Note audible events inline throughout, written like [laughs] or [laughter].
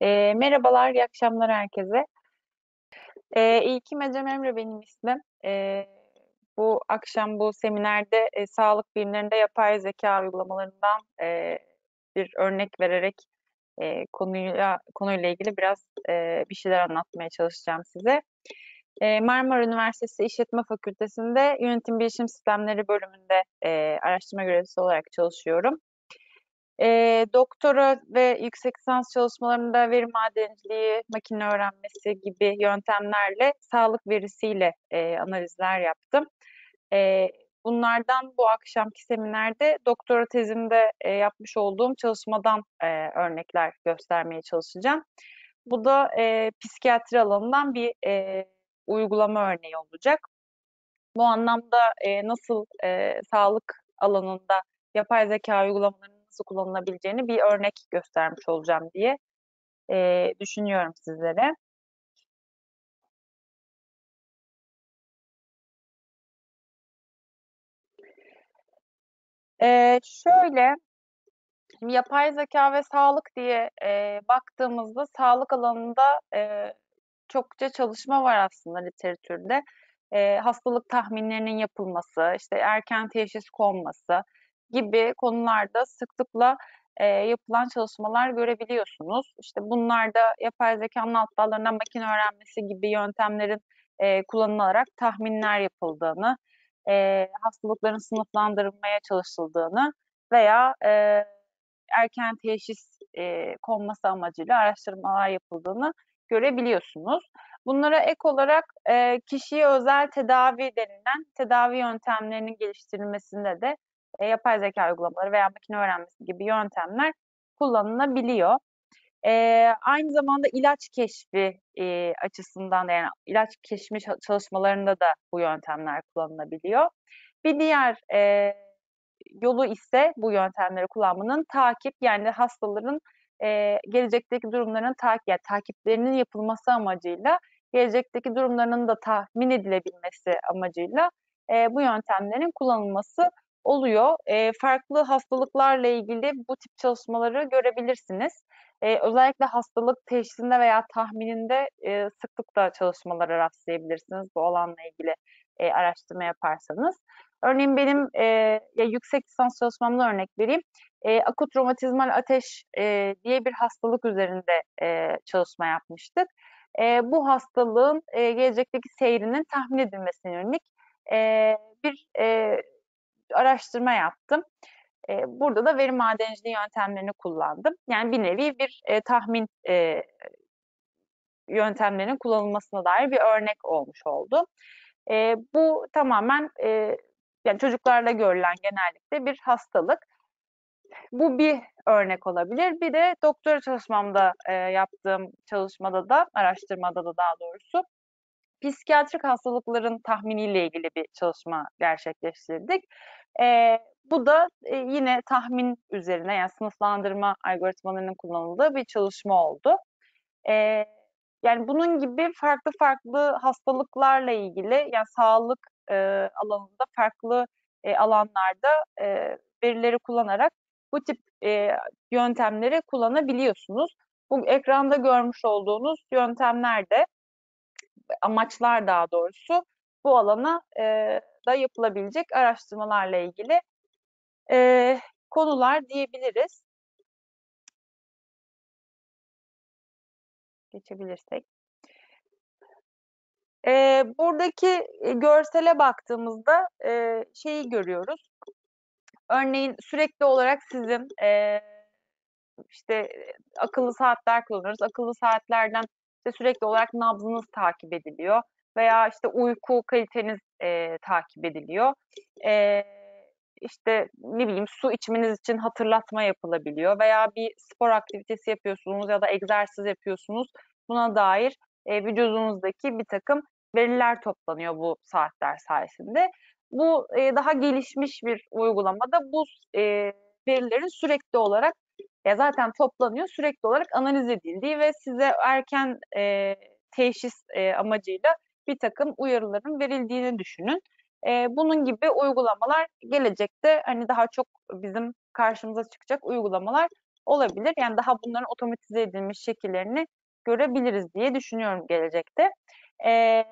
E, merhabalar, iyi akşamlar herkese. E, İlkim Ecem Emre benim ismim. E, bu akşam bu seminerde e, sağlık bilimlerinde yapay zeka uygulamalarından e, bir örnek vererek e, konuyla konuyla ilgili biraz e, bir şeyler anlatmaya çalışacağım size. E, Marmara Üniversitesi İşletme Fakültesi'nde Yönetim Bilişim Sistemleri bölümünde e, araştırma görevlisi olarak çalışıyorum. E, doktora ve yüksek lisans çalışmalarında veri madenciliği, makine öğrenmesi gibi yöntemlerle sağlık verisiyle e, analizler yaptım. E, bunlardan bu akşamki seminerde doktora tezimde e, yapmış olduğum çalışmadan e, örnekler göstermeye çalışacağım. Bu da e, psikiyatri alanından bir e, uygulama örneği olacak. Bu anlamda e, nasıl e, sağlık alanında yapay zeka uygulamalarının nasıl kullanılabileceğini bir örnek göstermiş olacağım diye e, düşünüyorum sizlere. E, şöyle, yapay zeka ve sağlık diye e, baktığımızda sağlık alanında e, çokça çalışma var aslında literatürde. E, hastalık tahminlerinin yapılması, işte erken teşhis konması gibi konularda sıklıkla e, yapılan çalışmalar görebiliyorsunuz. İşte bunlarda yapay zekanın alt dallarından makine öğrenmesi gibi yöntemlerin e, kullanılarak tahminler yapıldığını, e, hastalıkların sınıflandırılmaya çalışıldığını veya e, erken teşhis e, konması amacıyla araştırmalar yapıldığını görebiliyorsunuz. Bunlara ek olarak e, kişiye özel tedavi denilen tedavi yöntemlerinin geliştirilmesinde de e, yapay zeka uygulamaları veya makine öğrenmesi gibi yöntemler kullanılabiliyor. E, aynı zamanda ilaç keşfi e, açısından da yani ilaç keşfi çalışmalarında da bu yöntemler kullanılabiliyor. Bir diğer e, yolu ise bu yöntemleri kullanmanın takip yani hastaların e, gelecekteki durumlarının takip, yani takiplerinin yapılması amacıyla gelecekteki durumlarının da tahmin edilebilmesi amacıyla e, bu yöntemlerin kullanılması oluyor. E, farklı hastalıklarla ilgili bu tip çalışmaları görebilirsiniz. E, özellikle hastalık teşhisinde veya tahmininde e, sıklıkla çalışmalara rastlayabilirsiniz bu alanla ilgili e, araştırma yaparsanız. Örneğin benim e, ya yüksek lisans çalışmamda örnek vereyim. E, akut romatizmal ateş e, diye bir hastalık üzerinde e, çalışma yapmıştık. E, bu hastalığın e, gelecekteki seyrinin tahmin edilmesine yönelik e, bir e, araştırma yaptım. E, burada da veri madenciliği yöntemlerini kullandım. Yani bir nevi bir e, tahmin e, yöntemlerinin kullanılmasına dair bir örnek olmuş oldu. E, bu tamamen e, yani çocuklarla görülen genellikle bir hastalık. Bu bir örnek olabilir. Bir de doktora çalışmamda e, yaptığım çalışmada da, araştırmada da daha doğrusu psikiyatrik hastalıkların tahminiyle ilgili bir çalışma gerçekleştirdik. E, bu da e, yine tahmin üzerine yani sınıflandırma algoritmalarının kullanıldığı bir çalışma oldu. E, yani bunun gibi farklı farklı hastalıklarla ilgili yani sağlık e, alanında farklı e, alanlarda e, verileri kullanarak bu tip e, yöntemleri kullanabiliyorsunuz. Bu ekranda görmüş olduğunuz yöntemler de amaçlar daha doğrusu bu alana e, da yapılabilecek araştırmalarla ilgili e, konular diyebiliriz. Geçebilirsek. E, buradaki görsele baktığımızda e, şeyi görüyoruz. Örneğin sürekli olarak sizin e, işte akıllı saatler kullanıyoruz. Akıllı saatlerden işte sürekli olarak nabzınız takip ediliyor veya işte uyku kaliteniz e, takip ediliyor. E, işte ne bileyim su içmeniz için hatırlatma yapılabiliyor veya bir spor aktivitesi yapıyorsunuz ya da egzersiz yapıyorsunuz. Buna dair e, vücudunuzdaki bir takım veriler toplanıyor bu saatler sayesinde. Bu e, daha gelişmiş bir uygulamada bu e, verilerin sürekli olarak ya zaten toplanıyor, sürekli olarak analiz edildiği ve size erken e, teşhis e, amacıyla bir takım uyarıların verildiğini düşünün. E, bunun gibi uygulamalar gelecekte hani daha çok bizim karşımıza çıkacak uygulamalar olabilir. Yani daha bunların otomatize edilmiş şekillerini görebiliriz diye düşünüyorum gelecekte. E,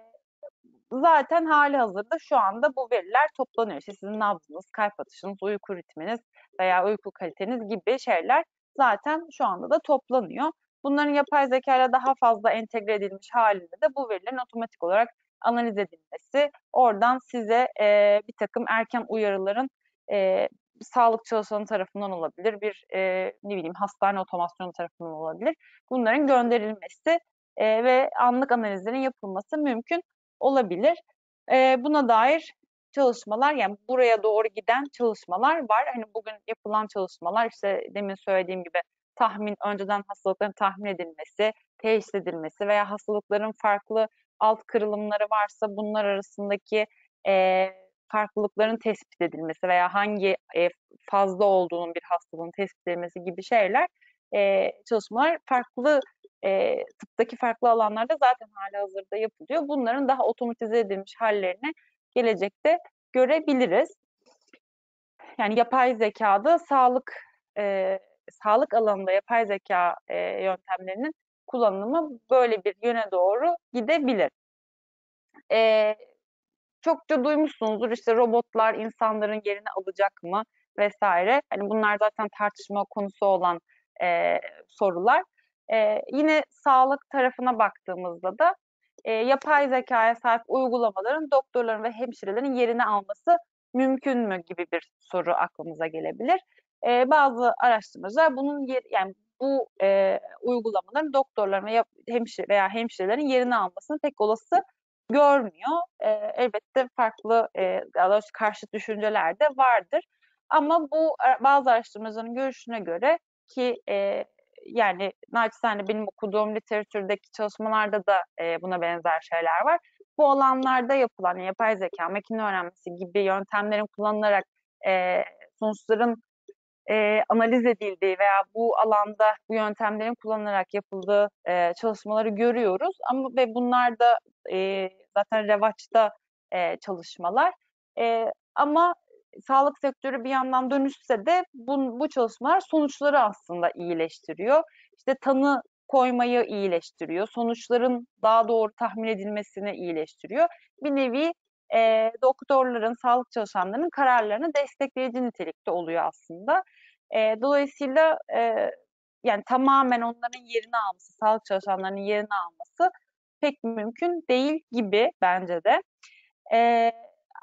zaten hali hazırda şu anda bu veriler toplanıyor. İşte sizin nabzınız, kalp atışınız, uyku ritminiz veya uyku kaliteniz gibi şeyler zaten şu anda da toplanıyor. Bunların yapay zeka ile daha fazla entegre edilmiş halinde de bu verilerin otomatik olarak analiz edilmesi, oradan size e, bir takım erken uyarıların e, sağlık çalışanı tarafından olabilir, bir e, ne bileyim hastane otomasyonu tarafından olabilir. Bunların gönderilmesi e, ve anlık analizlerin yapılması mümkün olabilir. E, buna dair çalışmalar yani buraya doğru giden çalışmalar var. Hani bugün yapılan çalışmalar işte demin söylediğim gibi tahmin, önceden hastalıkların tahmin edilmesi, teşhis edilmesi veya hastalıkların farklı alt kırılımları varsa bunlar arasındaki e, farklılıkların tespit edilmesi veya hangi e, fazla olduğunun bir hastalığın tespit edilmesi gibi şeyler e, çalışmalar farklı e, tıptaki farklı alanlarda zaten hala hazırda yapılıyor. Bunların daha otomatize edilmiş hallerini gelecekte görebiliriz. Yani yapay zekada sağlık e, sağlık alanında yapay zeka e, yöntemlerinin kullanımı böyle bir yöne doğru gidebilir. E, çokça duymuşsunuzdur işte robotlar insanların yerini alacak mı vesaire. Hani bunlar zaten tartışma konusu olan e, sorular. E, yine sağlık tarafına baktığımızda da e, yapay zekaya sahip uygulamaların doktorların ve hemşirelerin yerini alması mümkün mü gibi bir soru aklımıza gelebilir. E, bazı araştırmacılar bunun yer, yani bu e, uygulamaların doktorların veya hemşire veya hemşirelerin yerini almasını pek olası görmüyor. E, elbette farklı e, karşıt düşünceler de vardır. Ama bu bazı araştırmacıların görüşüne göre ki e, yani naçizane benim okuduğum literatürdeki çalışmalarda da e, buna benzer şeyler var. Bu alanlarda yapılan yapay zeka, makine öğrenmesi gibi yöntemlerin kullanılarak e, sonuçların e, analiz edildiği veya bu alanda bu yöntemlerin kullanılarak yapıldığı e, çalışmaları görüyoruz. Ama ve bunlar da e, zaten revaçta e, çalışmalar. E, ama sağlık sektörü bir yandan dönüşse de bu, bu çalışmalar sonuçları aslında iyileştiriyor. İşte tanı koymayı iyileştiriyor. Sonuçların daha doğru tahmin edilmesini iyileştiriyor. Bir nevi e, doktorların, sağlık çalışanlarının kararlarını destekleyici nitelikte oluyor aslında. E, dolayısıyla e, yani tamamen onların yerini alması, sağlık çalışanlarının yerini alması pek mümkün değil gibi bence de. E,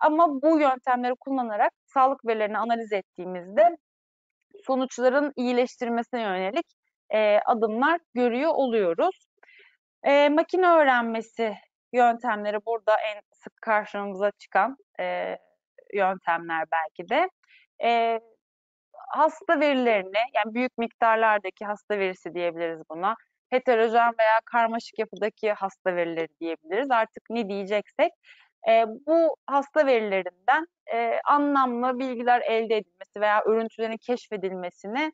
ama bu yöntemleri kullanarak sağlık verilerini analiz ettiğimizde sonuçların iyileştirmesine yönelik e, adımlar görüyor oluyoruz. E, makine öğrenmesi yöntemleri burada en sık karşımıza çıkan e, yöntemler belki de. E, hasta verilerini, yani büyük miktarlardaki hasta verisi diyebiliriz buna. Heterojen veya karmaşık yapıdaki hasta verileri diyebiliriz. Artık ne diyeceksek. E, bu hasta verilerinden e, anlamlı bilgiler elde edilmesi veya örüntülerin keşfedilmesini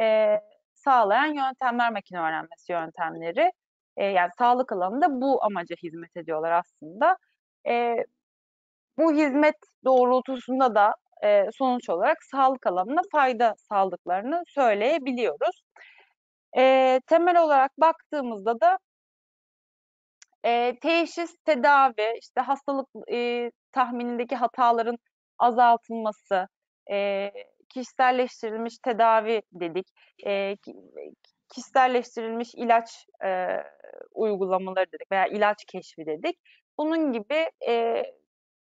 e, sağlayan yöntemler makine öğrenmesi yöntemleri. E, yani sağlık alanında bu amaca hizmet ediyorlar aslında. E, bu hizmet doğrultusunda da e, sonuç olarak sağlık alanına fayda sağladıklarını söyleyebiliyoruz. E, temel olarak baktığımızda da e, teşhis, tedavi, işte hastalık e, tahminindeki hataların azaltılması, e, kişiselleştirilmiş tedavi dedik, e, kişiselleştirilmiş ilaç e, uygulamaları dedik veya ilaç keşfi dedik. Bunun gibi e,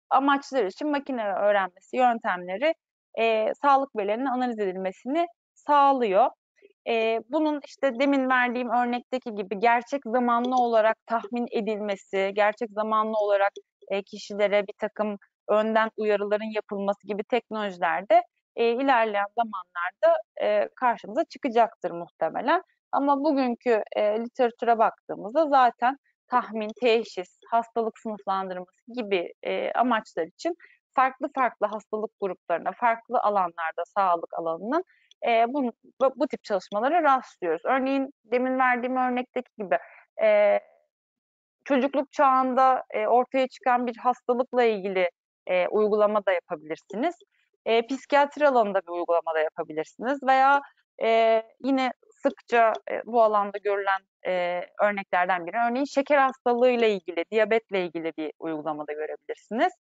amaçlar için makine öğrenmesi yöntemleri e, sağlık verilerinin analiz edilmesini sağlıyor. E, bunun işte demin verdiğim örnekteki gibi gerçek zamanlı olarak tahmin edilmesi, gerçek zamanlı olarak e, kişilere bir takım önden uyarıların yapılması gibi teknolojilerde e, ilerleyen zamanlarda e, karşımıza çıkacaktır muhtemelen. Ama bugünkü e, literatüre baktığımızda zaten tahmin, teşhis, hastalık sınıflandırması gibi e, amaçlar için farklı farklı hastalık gruplarına, farklı alanlarda sağlık alanının e, bu, bu tip çalışmalara rastlıyoruz. Örneğin demin verdiğim örnekteki gibi e, çocukluk çağında e, ortaya çıkan bir hastalıkla ilgili e, uygulama da yapabilirsiniz. E, psikiyatri alanında bir uygulama da yapabilirsiniz veya e, yine sıkça e, bu alanda görülen e, örneklerden biri. Örneğin şeker hastalığıyla ilgili, diyabetle ilgili bir uygulamada görebilirsiniz.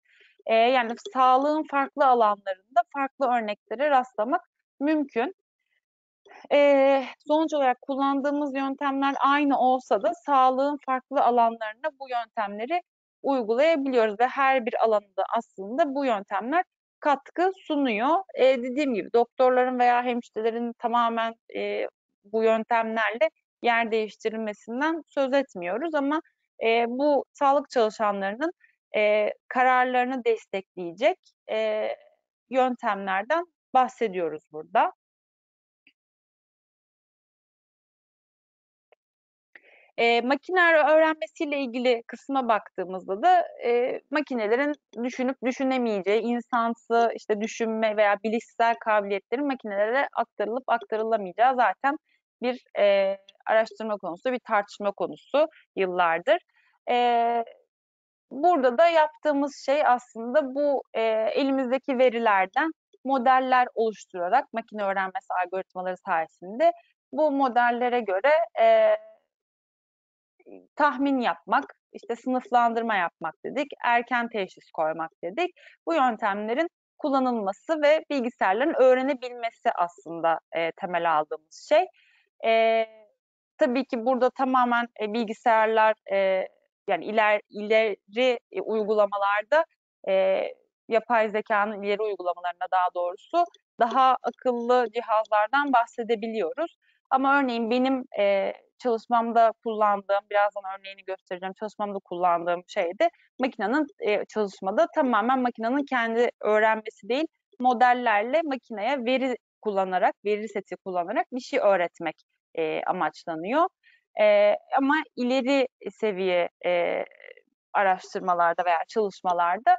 E, yani sağlığın farklı alanlarında farklı örneklere rastlamak mümkün. E, sonuç olarak kullandığımız yöntemler aynı olsa da sağlığın farklı alanlarında bu yöntemleri uygulayabiliyoruz ve her bir alanda aslında bu yöntemler katkı sunuyor. E, dediğim gibi doktorların veya hemşirelerin tamamen e, bu yöntemlerle yer değiştirilmesinden söz etmiyoruz ama e, bu sağlık çalışanlarının e, kararlarını destekleyecek e, yöntemlerden bahsediyoruz burada. E, makine öğrenmesiyle ilgili kısma baktığımızda da e, makinelerin düşünüp düşünemeyeceği, insansı işte düşünme veya bilişsel kabiliyetlerin makinelere aktarılıp aktarılamayacağı zaten bir e, araştırma konusu, bir tartışma konusu yıllardır. E, burada da yaptığımız şey aslında bu e, elimizdeki verilerden modeller oluşturarak makine öğrenmesi algoritmaları sayesinde bu modellere göre e, tahmin yapmak, işte sınıflandırma yapmak dedik, erken teşhis koymak dedik. Bu yöntemlerin kullanılması ve bilgisayarların öğrenebilmesi aslında e, temel aldığımız şey. E, tabii ki burada tamamen e, bilgisayarlar e, yani iler, ileri e, uygulamalarda e, yapay zekanın ileri uygulamalarına daha doğrusu daha akıllı cihazlardan bahsedebiliyoruz. Ama örneğin benim e, çalışmamda kullandığım, birazdan örneğini göstereceğim, çalışmamda kullandığım şeyde makinenin e, çalışmada tamamen makinenin kendi öğrenmesi değil, modellerle makineye veri kullanarak, veri seti kullanarak bir şey öğretmek e, amaçlanıyor. E, ama ileri seviye e, araştırmalarda veya çalışmalarda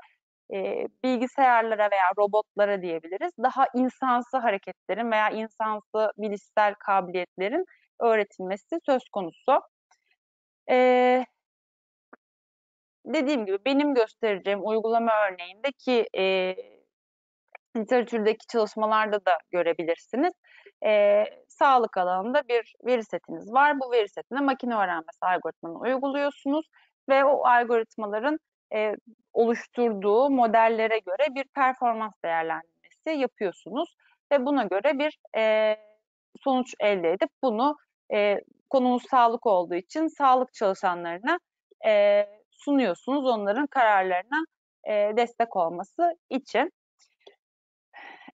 e, bilgisayarlara veya robotlara diyebiliriz. Daha insansı hareketlerin veya insansı bilişsel kabiliyetlerin öğretilmesi söz konusu. E, dediğim gibi benim göstereceğim uygulama örneğinde ki e, literatürdeki çalışmalarda da görebilirsiniz. E, sağlık alanında bir veri setiniz var. Bu veri setine makine öğrenmesi algoritmanı uyguluyorsunuz ve o algoritmaların e, oluşturduğu modellere göre bir performans değerlendirmesi yapıyorsunuz ve buna göre bir e, sonuç elde edip bunu e, konumuz sağlık olduğu için sağlık çalışanlarına e, sunuyorsunuz onların kararlarına e, destek olması için.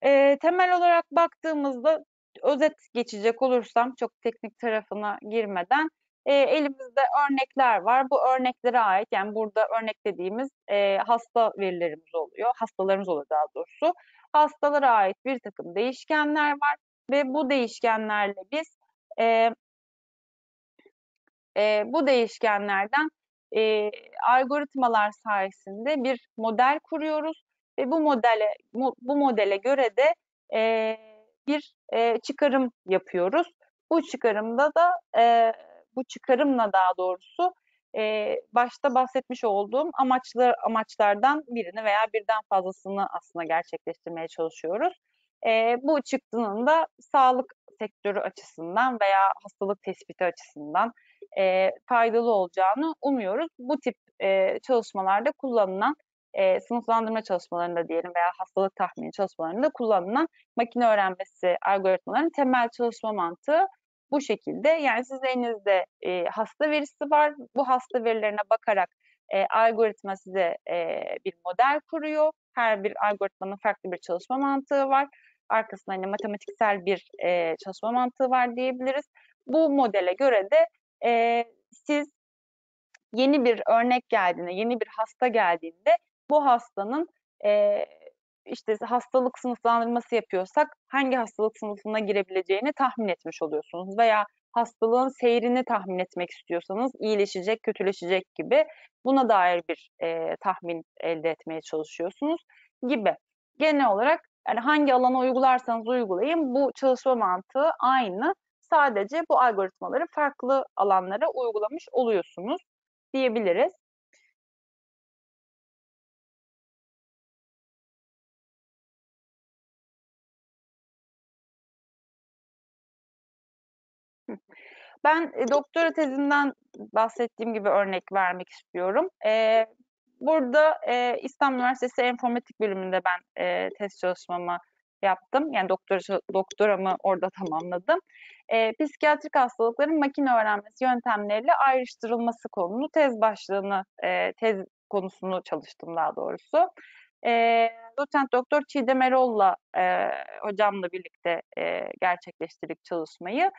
E, temel olarak baktığımızda özet geçecek olursam çok teknik tarafına girmeden e, elimizde örnekler var. Bu örneklere ait yani burada örnek dediğimiz e, hasta verilerimiz oluyor. Hastalarımız oluyor daha doğrusu. Hastalara ait bir takım değişkenler var ve bu değişkenlerle biz e, e, bu değişkenlerden e, algoritmalar sayesinde bir model kuruyoruz ve bu modele bu modele göre de e, bir e, çıkarım yapıyoruz. Bu çıkarımda da e, bu çıkarımla daha doğrusu e, başta bahsetmiş olduğum amaçlar amaçlardan birini veya birden fazlasını aslında gerçekleştirmeye çalışıyoruz. E, bu çıktının da sağlık sektörü açısından veya hastalık tespiti açısından e, faydalı olacağını umuyoruz. Bu tip e, çalışmalarda kullanılan e, sınıflandırma çalışmalarında diyelim veya hastalık tahmini çalışmalarında kullanılan makine öğrenmesi algoritmalarının temel çalışma mantığı bu şekilde. Yani siz elinizde e, hasta verisi var. Bu hasta verilerine bakarak e, algoritma size e, bir model kuruyor. Her bir algoritmanın farklı bir çalışma mantığı var. Arkasında hani matematiksel bir e, çalışma mantığı var diyebiliriz. Bu modele göre de e, siz yeni bir örnek geldiğinde, yeni bir hasta geldiğinde bu hastanın e, işte hastalık sınıflandırması yapıyorsak hangi hastalık sınıfına girebileceğini tahmin etmiş oluyorsunuz veya hastalığın seyrini tahmin etmek istiyorsanız iyileşecek, kötüleşecek gibi buna dair bir e, tahmin elde etmeye çalışıyorsunuz gibi. Genel olarak yani hangi alana uygularsanız uygulayın bu çalışma mantığı aynı. Sadece bu algoritmaları farklı alanlara uygulamış oluyorsunuz diyebiliriz. Ben e, doktora tezimden bahsettiğim gibi örnek vermek istiyorum. E, burada e, İstanbul Üniversitesi Enformatik bölümünde ben e, tez çalışmamı yaptım. Yani doktora, doktoramı orada tamamladım. Psikiyatrik hastalıkların makine öğrenmesi yöntemleriyle ayrıştırılması konulu tez başlığını, tez konusunu çalıştım daha doğrusu. E, doçent doktor Çiğdem Erol'la e, hocamla birlikte e, gerçekleştirdik çalışmayı.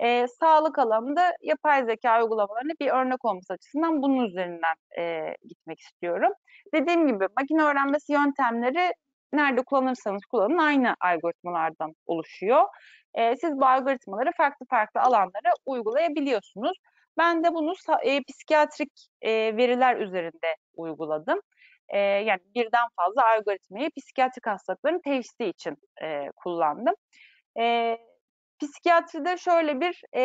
E, sağlık alanında yapay zeka uygulamalarına bir örnek olması açısından bunun üzerinden e, gitmek istiyorum. Dediğim gibi makine öğrenmesi yöntemleri nerede kullanırsanız kullanın aynı algoritmalardan oluşuyor. E, siz bu algoritmaları farklı farklı alanlara uygulayabiliyorsunuz. Ben de bunu e, psikiyatrik e, veriler üzerinde uyguladım. E, yani birden fazla algoritmayı psikiyatrik hastalıkların teşhisi için e, kullandım. E, psikiyatride şöyle bir e,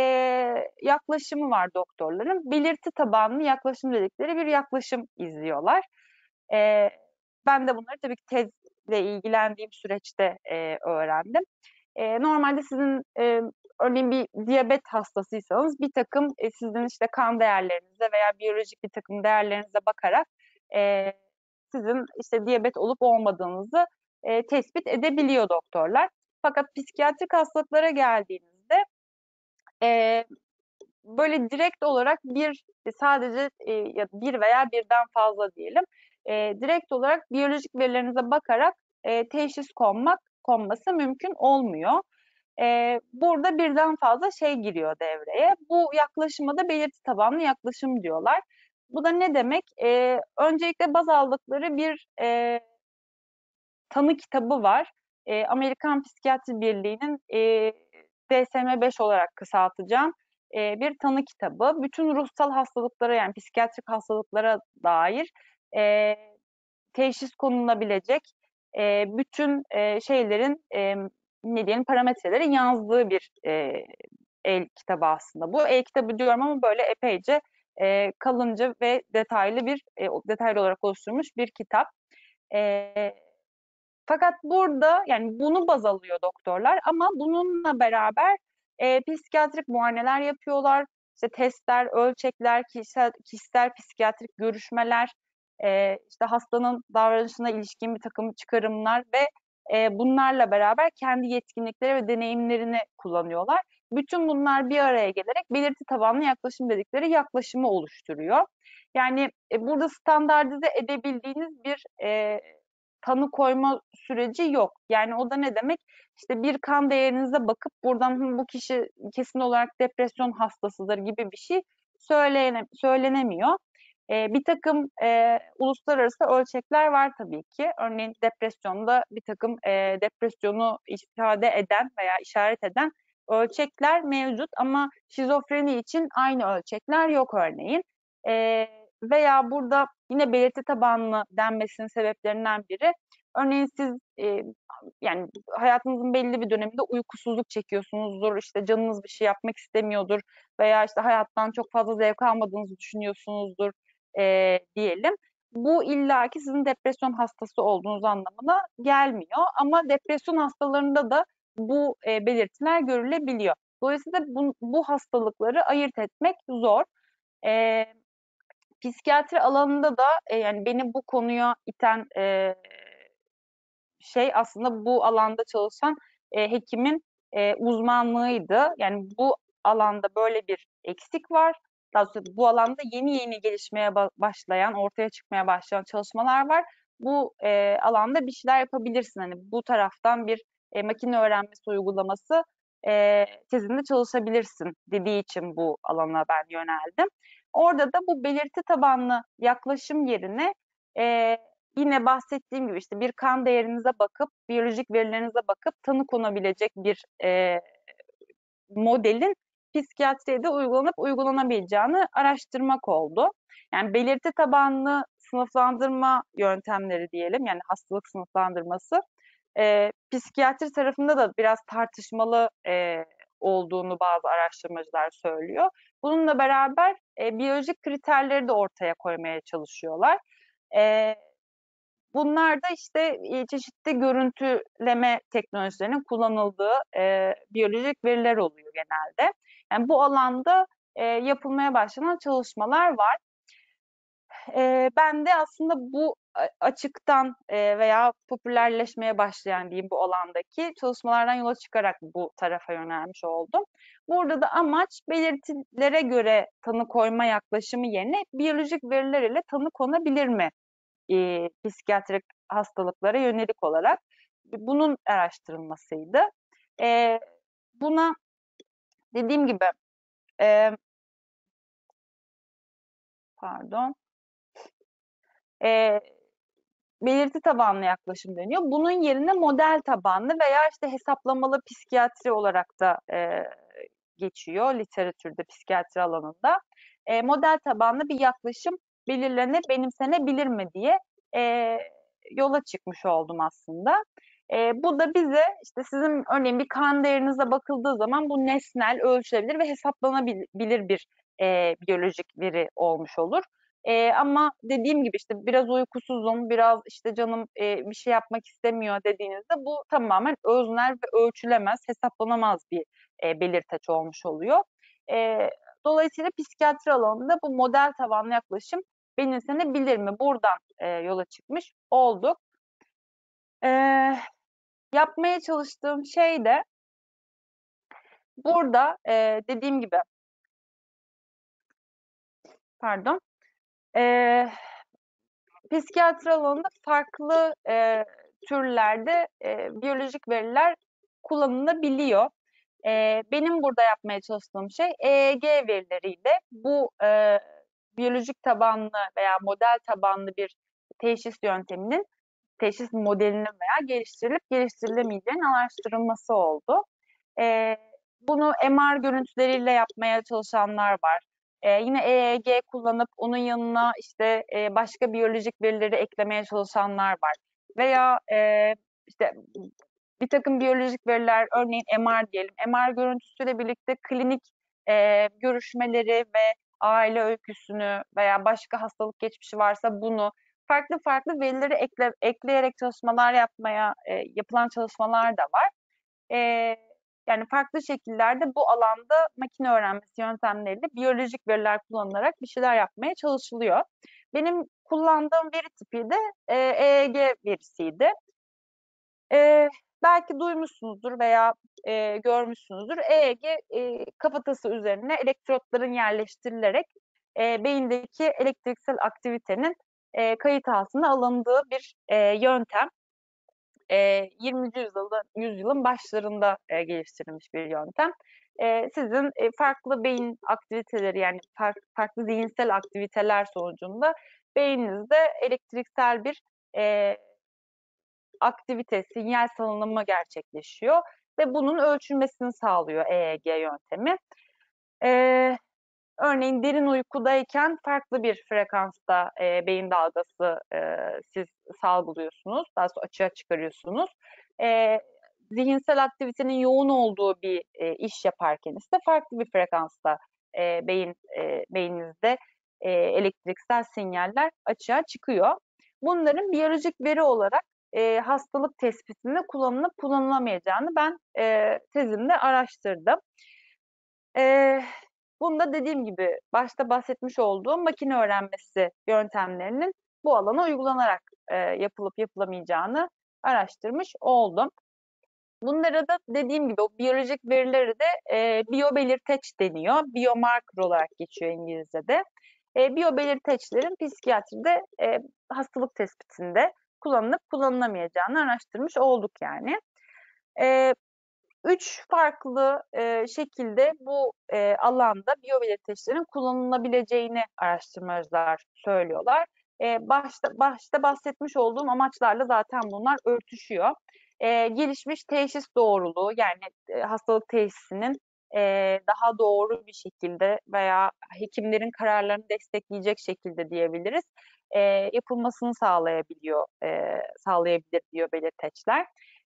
yaklaşımı var doktorların. Belirti tabanlı yaklaşım dedikleri bir yaklaşım izliyorlar. E, ben de bunları tabii ki tezle ilgilendiğim süreçte e, öğrendim. E, normalde sizin e, örneğin bir diyabet hastasıysanız bir takım e, sizin işte kan değerlerinize veya biyolojik bir takım değerlerinize bakarak e, sizin işte diyabet olup olmadığınızı e, tespit edebiliyor doktorlar. Fakat psikiyatrik hastalıklara geldiğinizde e, böyle direkt olarak bir sadece e, ya bir veya birden fazla diyelim e, direkt olarak biyolojik verilerinize bakarak e, teşhis konmak konması mümkün olmuyor. E, burada birden fazla şey giriyor devreye. Bu yaklaşıma da belirti tabanlı yaklaşım diyorlar. Bu da ne demek? E, öncelikle baz aldıkları bir e, tanı kitabı var. E, Amerikan Psikiyatri Birliği'nin e, DSM-5 olarak kısaltacağım e, bir tanı kitabı. Bütün ruhsal hastalıklara yani psikiyatrik hastalıklara dair e, teşhis konulabilecek e, bütün e, şeylerin e, ne diyelim parametrelerin yazdığı bir e, el kitabı aslında. Bu el kitabı diyorum ama böyle epeyce e, kalınca ve detaylı bir e, detaylı olarak oluşturulmuş bir kitap. E, fakat burada yani bunu baz alıyor doktorlar ama bununla beraber e, psikiyatrik muayeneler yapıyorlar. İşte testler, ölçekler, kişisel, kişisel psikiyatrik görüşmeler, e, işte hastanın davranışına ilişkin bir takım çıkarımlar ve e, bunlarla beraber kendi yetkinlikleri ve deneyimlerini kullanıyorlar. Bütün bunlar bir araya gelerek belirti tabanlı yaklaşım dedikleri yaklaşımı oluşturuyor. Yani e, burada standartize edebildiğiniz bir e, tanı koyma süreci yok. Yani o da ne demek? İşte bir kan değerinize bakıp buradan bu kişi kesin olarak depresyon hastasıdır gibi bir şey söylene, söylenemiyor. E, bir takım e, uluslararası ölçekler var tabii ki. Örneğin depresyonda bir takım e, depresyonu ifade eden veya işaret eden ölçekler mevcut ama şizofreni için aynı ölçekler yok örneğin. E, veya burada yine belirti tabanlı denmesinin sebeplerinden biri örneğin siz e, yani hayatınızın belli bir döneminde uykusuzluk çekiyorsunuzdur, işte canınız bir şey yapmak istemiyordur veya işte hayattan çok fazla zevk almadığınızı düşünüyorsunuzdur e, diyelim. Bu illaki sizin depresyon hastası olduğunuz anlamına gelmiyor ama depresyon hastalarında da bu e, belirtiler görülebiliyor. Dolayısıyla bu, bu hastalıkları ayırt etmek zor. E, psikiyatri alanında da e, yani beni bu konuya iten e, şey aslında bu alanda çalışan e, hekimin e, uzmanlığıydı. Yani bu alanda böyle bir eksik var. Daha doğrusu bu alanda yeni yeni gelişmeye başlayan, ortaya çıkmaya başlayan çalışmalar var. Bu e, alanda bir şeyler yapabilirsin. Hani bu taraftan bir e, makine öğrenmesi uygulaması e, tezinde çalışabilirsin dediği için bu alana ben yöneldim. Orada da bu belirti tabanlı yaklaşım yerine e, yine bahsettiğim gibi işte bir kan değerinize bakıp, biyolojik verilerinize bakıp tanı konabilecek bir e, modelin psikiyatriye de uygulanıp uygulanabileceğini araştırmak oldu. Yani belirti tabanlı sınıflandırma yöntemleri diyelim, yani hastalık sınıflandırması e, psikiyatri tarafında da biraz tartışmalı e, olduğunu bazı araştırmacılar söylüyor. Bununla beraber e, biyolojik kriterleri de ortaya koymaya çalışıyorlar. E, bunlar da işte e, çeşitli görüntüleme teknolojilerinin kullanıldığı e, biyolojik veriler oluyor genelde. Yani bu alanda e, yapılmaya başlanan çalışmalar var. E, ben de aslında bu açıktan e, veya popülerleşmeye başlayan diyeyim bu alandaki çalışmalardan yola çıkarak bu tarafa yönelmiş oldum. Burada da amaç belirtilere göre tanı koyma yaklaşımı yerine biyolojik veriler ile tanı konabilir mi e, psikiyatrik hastalıklara yönelik olarak bunun araştırılmasıydı. E, buna dediğim gibi e, pardon e, belirti tabanlı yaklaşım deniyor. Bunun yerine model tabanlı veya işte hesaplamalı psikiyatri olarak da e, geçiyor literatürde psikiyatri alanında. E, model tabanlı bir yaklaşım belirlene benimsenebilir mi diye e, yola çıkmış oldum aslında. E, bu da bize işte sizin örneğin bir kan değerinize bakıldığı zaman bu nesnel, ölçülebilir ve hesaplanabilir bir e, biyolojik veri olmuş olur. E, ama dediğim gibi işte biraz uykusuzum, biraz işte canım e, bir şey yapmak istemiyor dediğinizde bu tamamen öznel ve ölçülemez, hesaplanamaz bir e, belirteç olmuş oluyor. E, dolayısıyla psikiyatri alanında bu model tabanlı yaklaşım benimsenebilir mi? Buradan e, yola çıkmış olduk. E, yapmaya çalıştığım şey de burada e, dediğim gibi pardon e, psikiyatri alanında farklı e, türlerde e, biyolojik veriler kullanılabiliyor. E, benim burada yapmaya çalıştığım şey EEG verileriyle bu e, biyolojik tabanlı veya model tabanlı bir teşhis yönteminin, teşhis modelinin veya geliştirilip geliştirilemeyeceğinin araştırılması oldu. E, bunu MR görüntüleriyle yapmaya çalışanlar var. E, yine EEG kullanıp onun yanına işte e, başka biyolojik verileri eklemeye çalışanlar var. Veya e, işte bir takım biyolojik veriler, örneğin MR diyelim, MR görüntüsüyle birlikte klinik e, görüşmeleri ve aile öyküsünü veya başka hastalık geçmişi varsa bunu farklı farklı verileri ekle, ekleyerek çalışmalar yapmaya e, yapılan çalışmalar da var. E, yani farklı şekillerde bu alanda makine öğrenmesi yöntemleriyle biyolojik veriler kullanılarak bir şeyler yapmaya çalışılıyor. Benim kullandığım veri tipi de e, EEG verisiydi. E, belki duymuşsunuzdur veya e, görmüşsünüzdür. EEG e, kafatası üzerine elektrotların yerleştirilerek e, beyindeki elektriksel aktivitenin e, kayıt altına alındığı bir e, yöntem. E, 20. yüzyılda, yüzyılın başlarında e, geliştirilmiş bir yöntem. E, sizin e, farklı beyin aktiviteleri yani farklı, farklı zihinsel aktiviteler sonucunda beyninizde elektriksel bir e, aktivite, sinyal salınımı gerçekleşiyor ve bunun ölçülmesini sağlıyor EEG yöntemi. Ee, örneğin derin uykudayken farklı bir frekansta e, beyin dalgası e, siz salgılıyorsunuz, daha sonra açığa çıkarıyorsunuz. E, zihinsel aktivitenin yoğun olduğu bir e, iş yaparken ise farklı bir frekansta e, beyin e, beyninizde e, elektriksel sinyaller açığa çıkıyor. Bunların biyolojik veri olarak e, hastalık tespitinde kullanılıp kullanılamayacağını ben e, tezimde araştırdım. E, bunda dediğim gibi başta bahsetmiş olduğum makine öğrenmesi yöntemlerinin bu alana uygulanarak e, yapılıp yapılamayacağını araştırmış oldum. Bunlara da dediğim gibi o biyolojik verileri de e, biyobelirteç deniyor. Biomarker olarak geçiyor İngilizce'de. E, biyobelirteçlerin psikiyatride e, hastalık tespitinde kullanılıp kullanılamayacağını araştırmış olduk yani. E, üç farklı e, şekilde bu e, alanda biyobelirteçlerin kullanılabileceğini araştırmacılar söylüyorlar. E, başta, başta bahsetmiş olduğum amaçlarla zaten bunlar örtüşüyor. E, gelişmiş teşhis doğruluğu yani e, hastalık teşhisinin e, daha doğru bir şekilde veya hekimlerin kararlarını destekleyecek şekilde diyebiliriz e, yapılmasını sağlayabiliyor, e, sağlayabilir diyor belirteçler.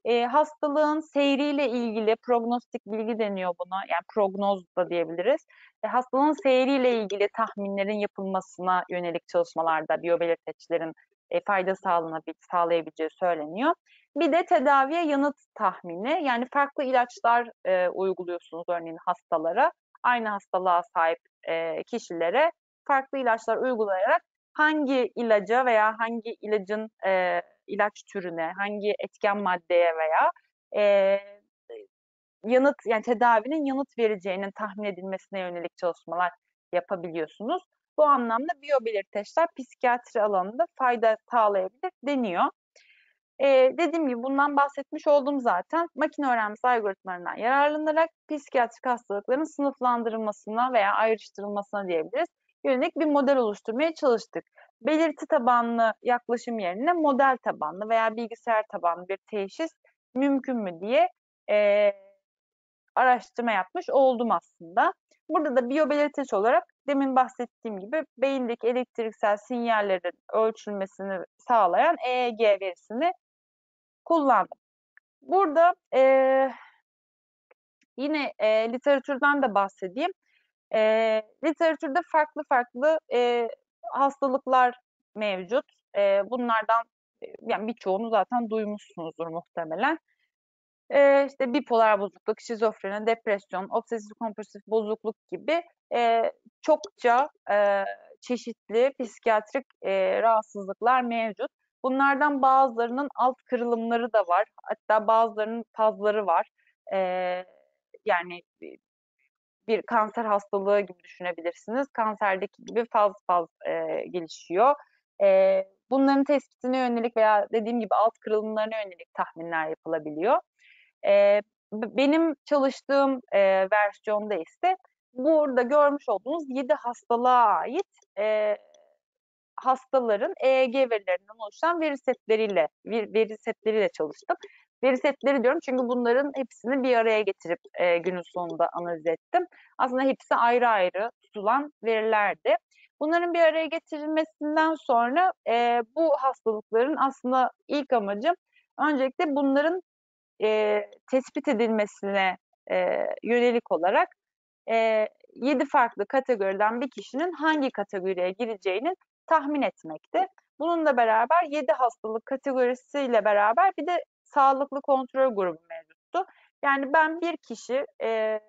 E, hastalığın seyriyle ilgili prognostik bilgi deniyor buna, yani prognoz da diyebiliriz. E, hastalığın seyriyle ilgili tahminlerin yapılmasına yönelik çalışmalarda biyobelirteçlerin e, fayda sağlayabileceği söyleniyor. Bir de tedaviye yanıt tahmini, yani farklı ilaçlar e, uyguluyorsunuz örneğin hastalara aynı hastalığa sahip e, kişilere farklı ilaçlar uygulayarak hangi ilaca veya hangi ilacın e, ilaç türüne, hangi etken maddeye veya e, yanıt yani tedavinin yanıt vereceğinin tahmin edilmesine yönelik çalışmalar yapabiliyorsunuz. Bu anlamda biyobelirteçler psikiyatri alanında fayda sağlayabilir deniyor. Ee, dediğim gibi bundan bahsetmiş oldum zaten. Makine öğrenmesi algoritmalarından yararlanarak psikiyatrik hastalıkların sınıflandırılmasına veya ayrıştırılmasına diyebiliriz. Yönelik bir model oluşturmaya çalıştık. Belirti tabanlı yaklaşım yerine model tabanlı veya bilgisayar tabanlı bir teşhis mümkün mü diye e, araştırma yapmış oldum aslında. Burada da biyobelirteç olarak demin bahsettiğim gibi beyindeki elektriksel sinyallerin ölçülmesini sağlayan EEG verisini kullandım. Burada e, yine e, literatürden de bahsedeyim. E, literatürde farklı farklı e, hastalıklar mevcut. E, bunlardan yani birçoğunu zaten duymuşsunuzdur muhtemelen. E, işte bipolar bozukluk, şizofreni, depresyon, obsesif kompulsif bozukluk gibi e, çokça e, çeşitli psikiyatrik e, rahatsızlıklar mevcut. Bunlardan bazılarının alt kırılımları da var. Hatta bazılarının fazları var. E, yani bir kanser hastalığı gibi düşünebilirsiniz. Kanserdeki gibi faz faz e, gelişiyor. E, bunların tespitine yönelik veya dediğim gibi alt kırılımlarına yönelik tahminler yapılabiliyor. E, benim çalıştığım e, versiyonda ise burada görmüş olduğunuz 7 hastalığa ait e, hastaların EEG verilerinden oluşan veri setleriyle veri setleriyle çalıştım. Veri setleri diyorum çünkü bunların hepsini bir araya getirip e, günün sonunda analiz ettim. Aslında hepsi ayrı ayrı tutulan verilerdi. Bunların bir araya getirilmesinden sonra e, bu hastalıkların aslında ilk amacım öncelikle bunların e, tespit edilmesine e, yönelik olarak e, 7 farklı kategoriden bir kişinin hangi kategoriye gireceğinin tahmin etmekti. Bununla beraber 7 hastalık kategorisiyle beraber bir de sağlıklı kontrol grubu mevcuttu. Yani ben bir kişi e,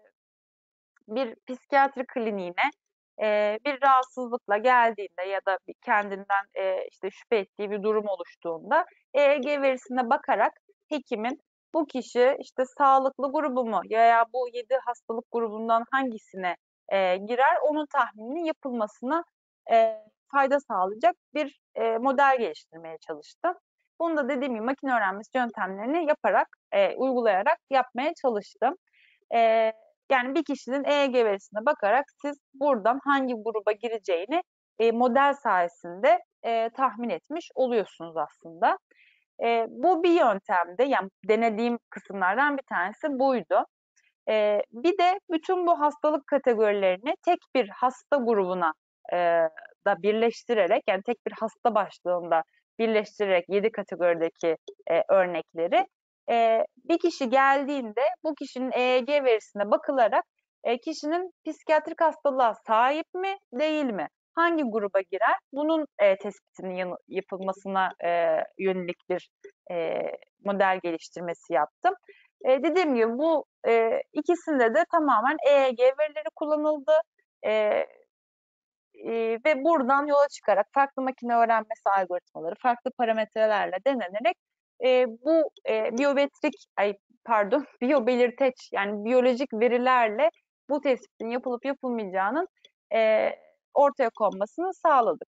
bir psikiyatri kliniğine e, bir rahatsızlıkla geldiğinde ya da kendinden e, işte şüphe ettiği bir durum oluştuğunda EEG verisine bakarak hekimin bu kişi işte sağlıklı grubu mu veya bu 7 hastalık grubundan hangisine e, girer onun tahmininin yapılmasına e, fayda sağlayacak bir e, model geliştirmeye çalıştım. Bunu da dediğim gibi makine öğrenmesi yöntemlerini yaparak, e, uygulayarak yapmaya çalıştım. E, yani bir kişinin EEG verisine bakarak siz buradan hangi gruba gireceğini e, model sayesinde e, tahmin etmiş oluyorsunuz aslında. E, bu bir yöntemde, yani denediğim kısımlardan bir tanesi buydu. E, bir de bütün bu hastalık kategorilerini tek bir hasta grubuna e, da birleştirerek, yani tek bir hasta başlığında birleştirerek 7 kategorideki e, örnekleri e, bir kişi geldiğinde bu kişinin EEG verisine bakılarak e, kişinin psikiyatrik hastalığa sahip mi değil mi? Hangi gruba girer? Bunun e, tespitinin yapılmasına e, yönelik bir e, model geliştirmesi yaptım. E, dediğim gibi bu e, ikisinde de tamamen EEG verileri kullanıldı. E, e, ve buradan yola çıkarak farklı makine öğrenmesi algoritmaları, farklı parametrelerle denenerek e, bu e, biyometrik, ay pardon, [laughs] biyobelirteç yani biyolojik verilerle bu tespitin yapılıp yapılmayacağının e, ortaya konmasını sağladık.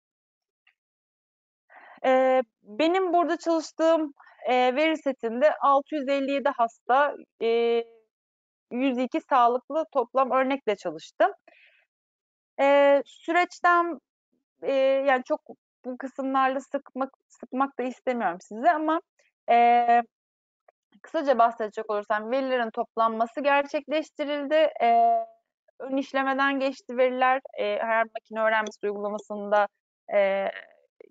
E, benim burada çalıştığım e, veri setinde 657 hasta, e, 102 sağlıklı toplam örnekle çalıştım. E, süreçten e, yani çok bu kısımlarla sıkmak sıkmak da istemiyorum size ama e, kısaca bahsedecek olursam verilerin toplanması gerçekleştirildi. E, ön işlemeden geçti veriler. E, her makine öğrenmesi uygulamasında e,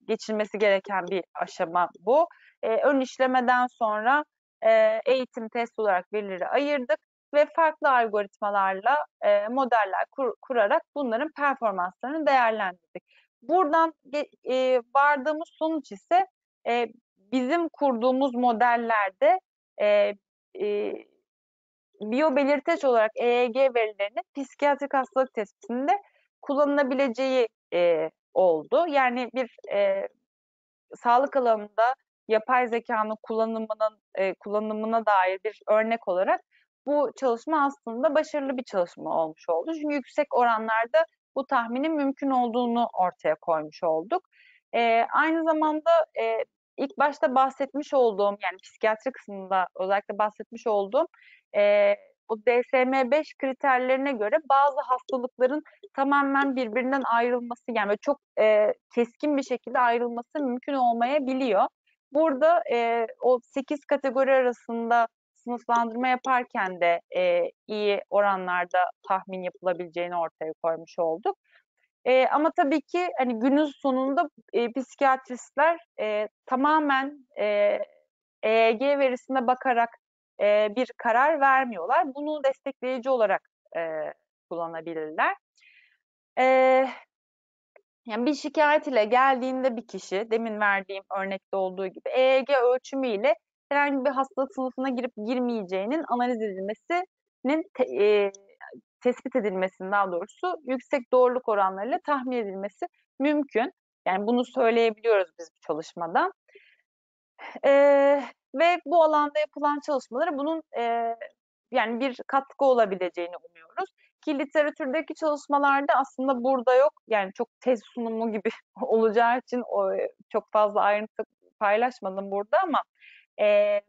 geçilmesi gereken bir aşama bu. E, ön işlemeden sonra e, eğitim test olarak verileri ayırdık ve farklı algoritmalarla e, modeller kur, kurarak bunların performanslarını değerlendirdik. Buradan e, vardığımız sonuç ise e, bizim kurduğumuz modellerde e, e, biyobelirteç olarak EEG verilerinin psikiyatrik hastalık tespitinde kullanılabileceği e, oldu. Yani bir e, sağlık alanında yapay zekanın kullanımının e, kullanımına dair bir örnek olarak bu çalışma aslında başarılı bir çalışma olmuş oldu. Çünkü yüksek oranlarda bu tahminin mümkün olduğunu ortaya koymuş olduk. E, aynı zamanda e, ilk başta bahsetmiş olduğum yani psikiyatri kısmında özellikle bahsetmiş olduğum e, o DSM-5 kriterlerine göre bazı hastalıkların tamamen birbirinden ayrılması yani çok e, keskin bir şekilde ayrılması mümkün olmayabiliyor. Burada e, o 8 kategori arasında sınıflandırma yaparken de e, iyi oranlarda tahmin yapılabileceğini ortaya koymuş olduk. E, ama tabii ki hani günün sonunda e, psikiyatristler e, tamamen e, EEG verisine bakarak e, bir karar vermiyorlar. Bunu destekleyici olarak e, kullanabilirler. E, yani bir şikayet ile geldiğinde bir kişi, demin verdiğim örnekte olduğu gibi EEG ölçümü ile herhangi bir hastalık sınıfına girip girmeyeceğinin analiz edilmesinin te, e, tespit edilmesinin daha doğrusu yüksek doğruluk oranlarıyla tahmin edilmesi mümkün. Yani bunu söyleyebiliyoruz biz bu çalışmada. Ee, ve bu alanda yapılan çalışmalara bunun e, yani bir katkı olabileceğini umuyoruz. Ki literatürdeki çalışmalarda aslında burada yok. Yani çok tez sunumu gibi [laughs] olacağı için o, çok fazla ayrıntı paylaşmadım burada ama e,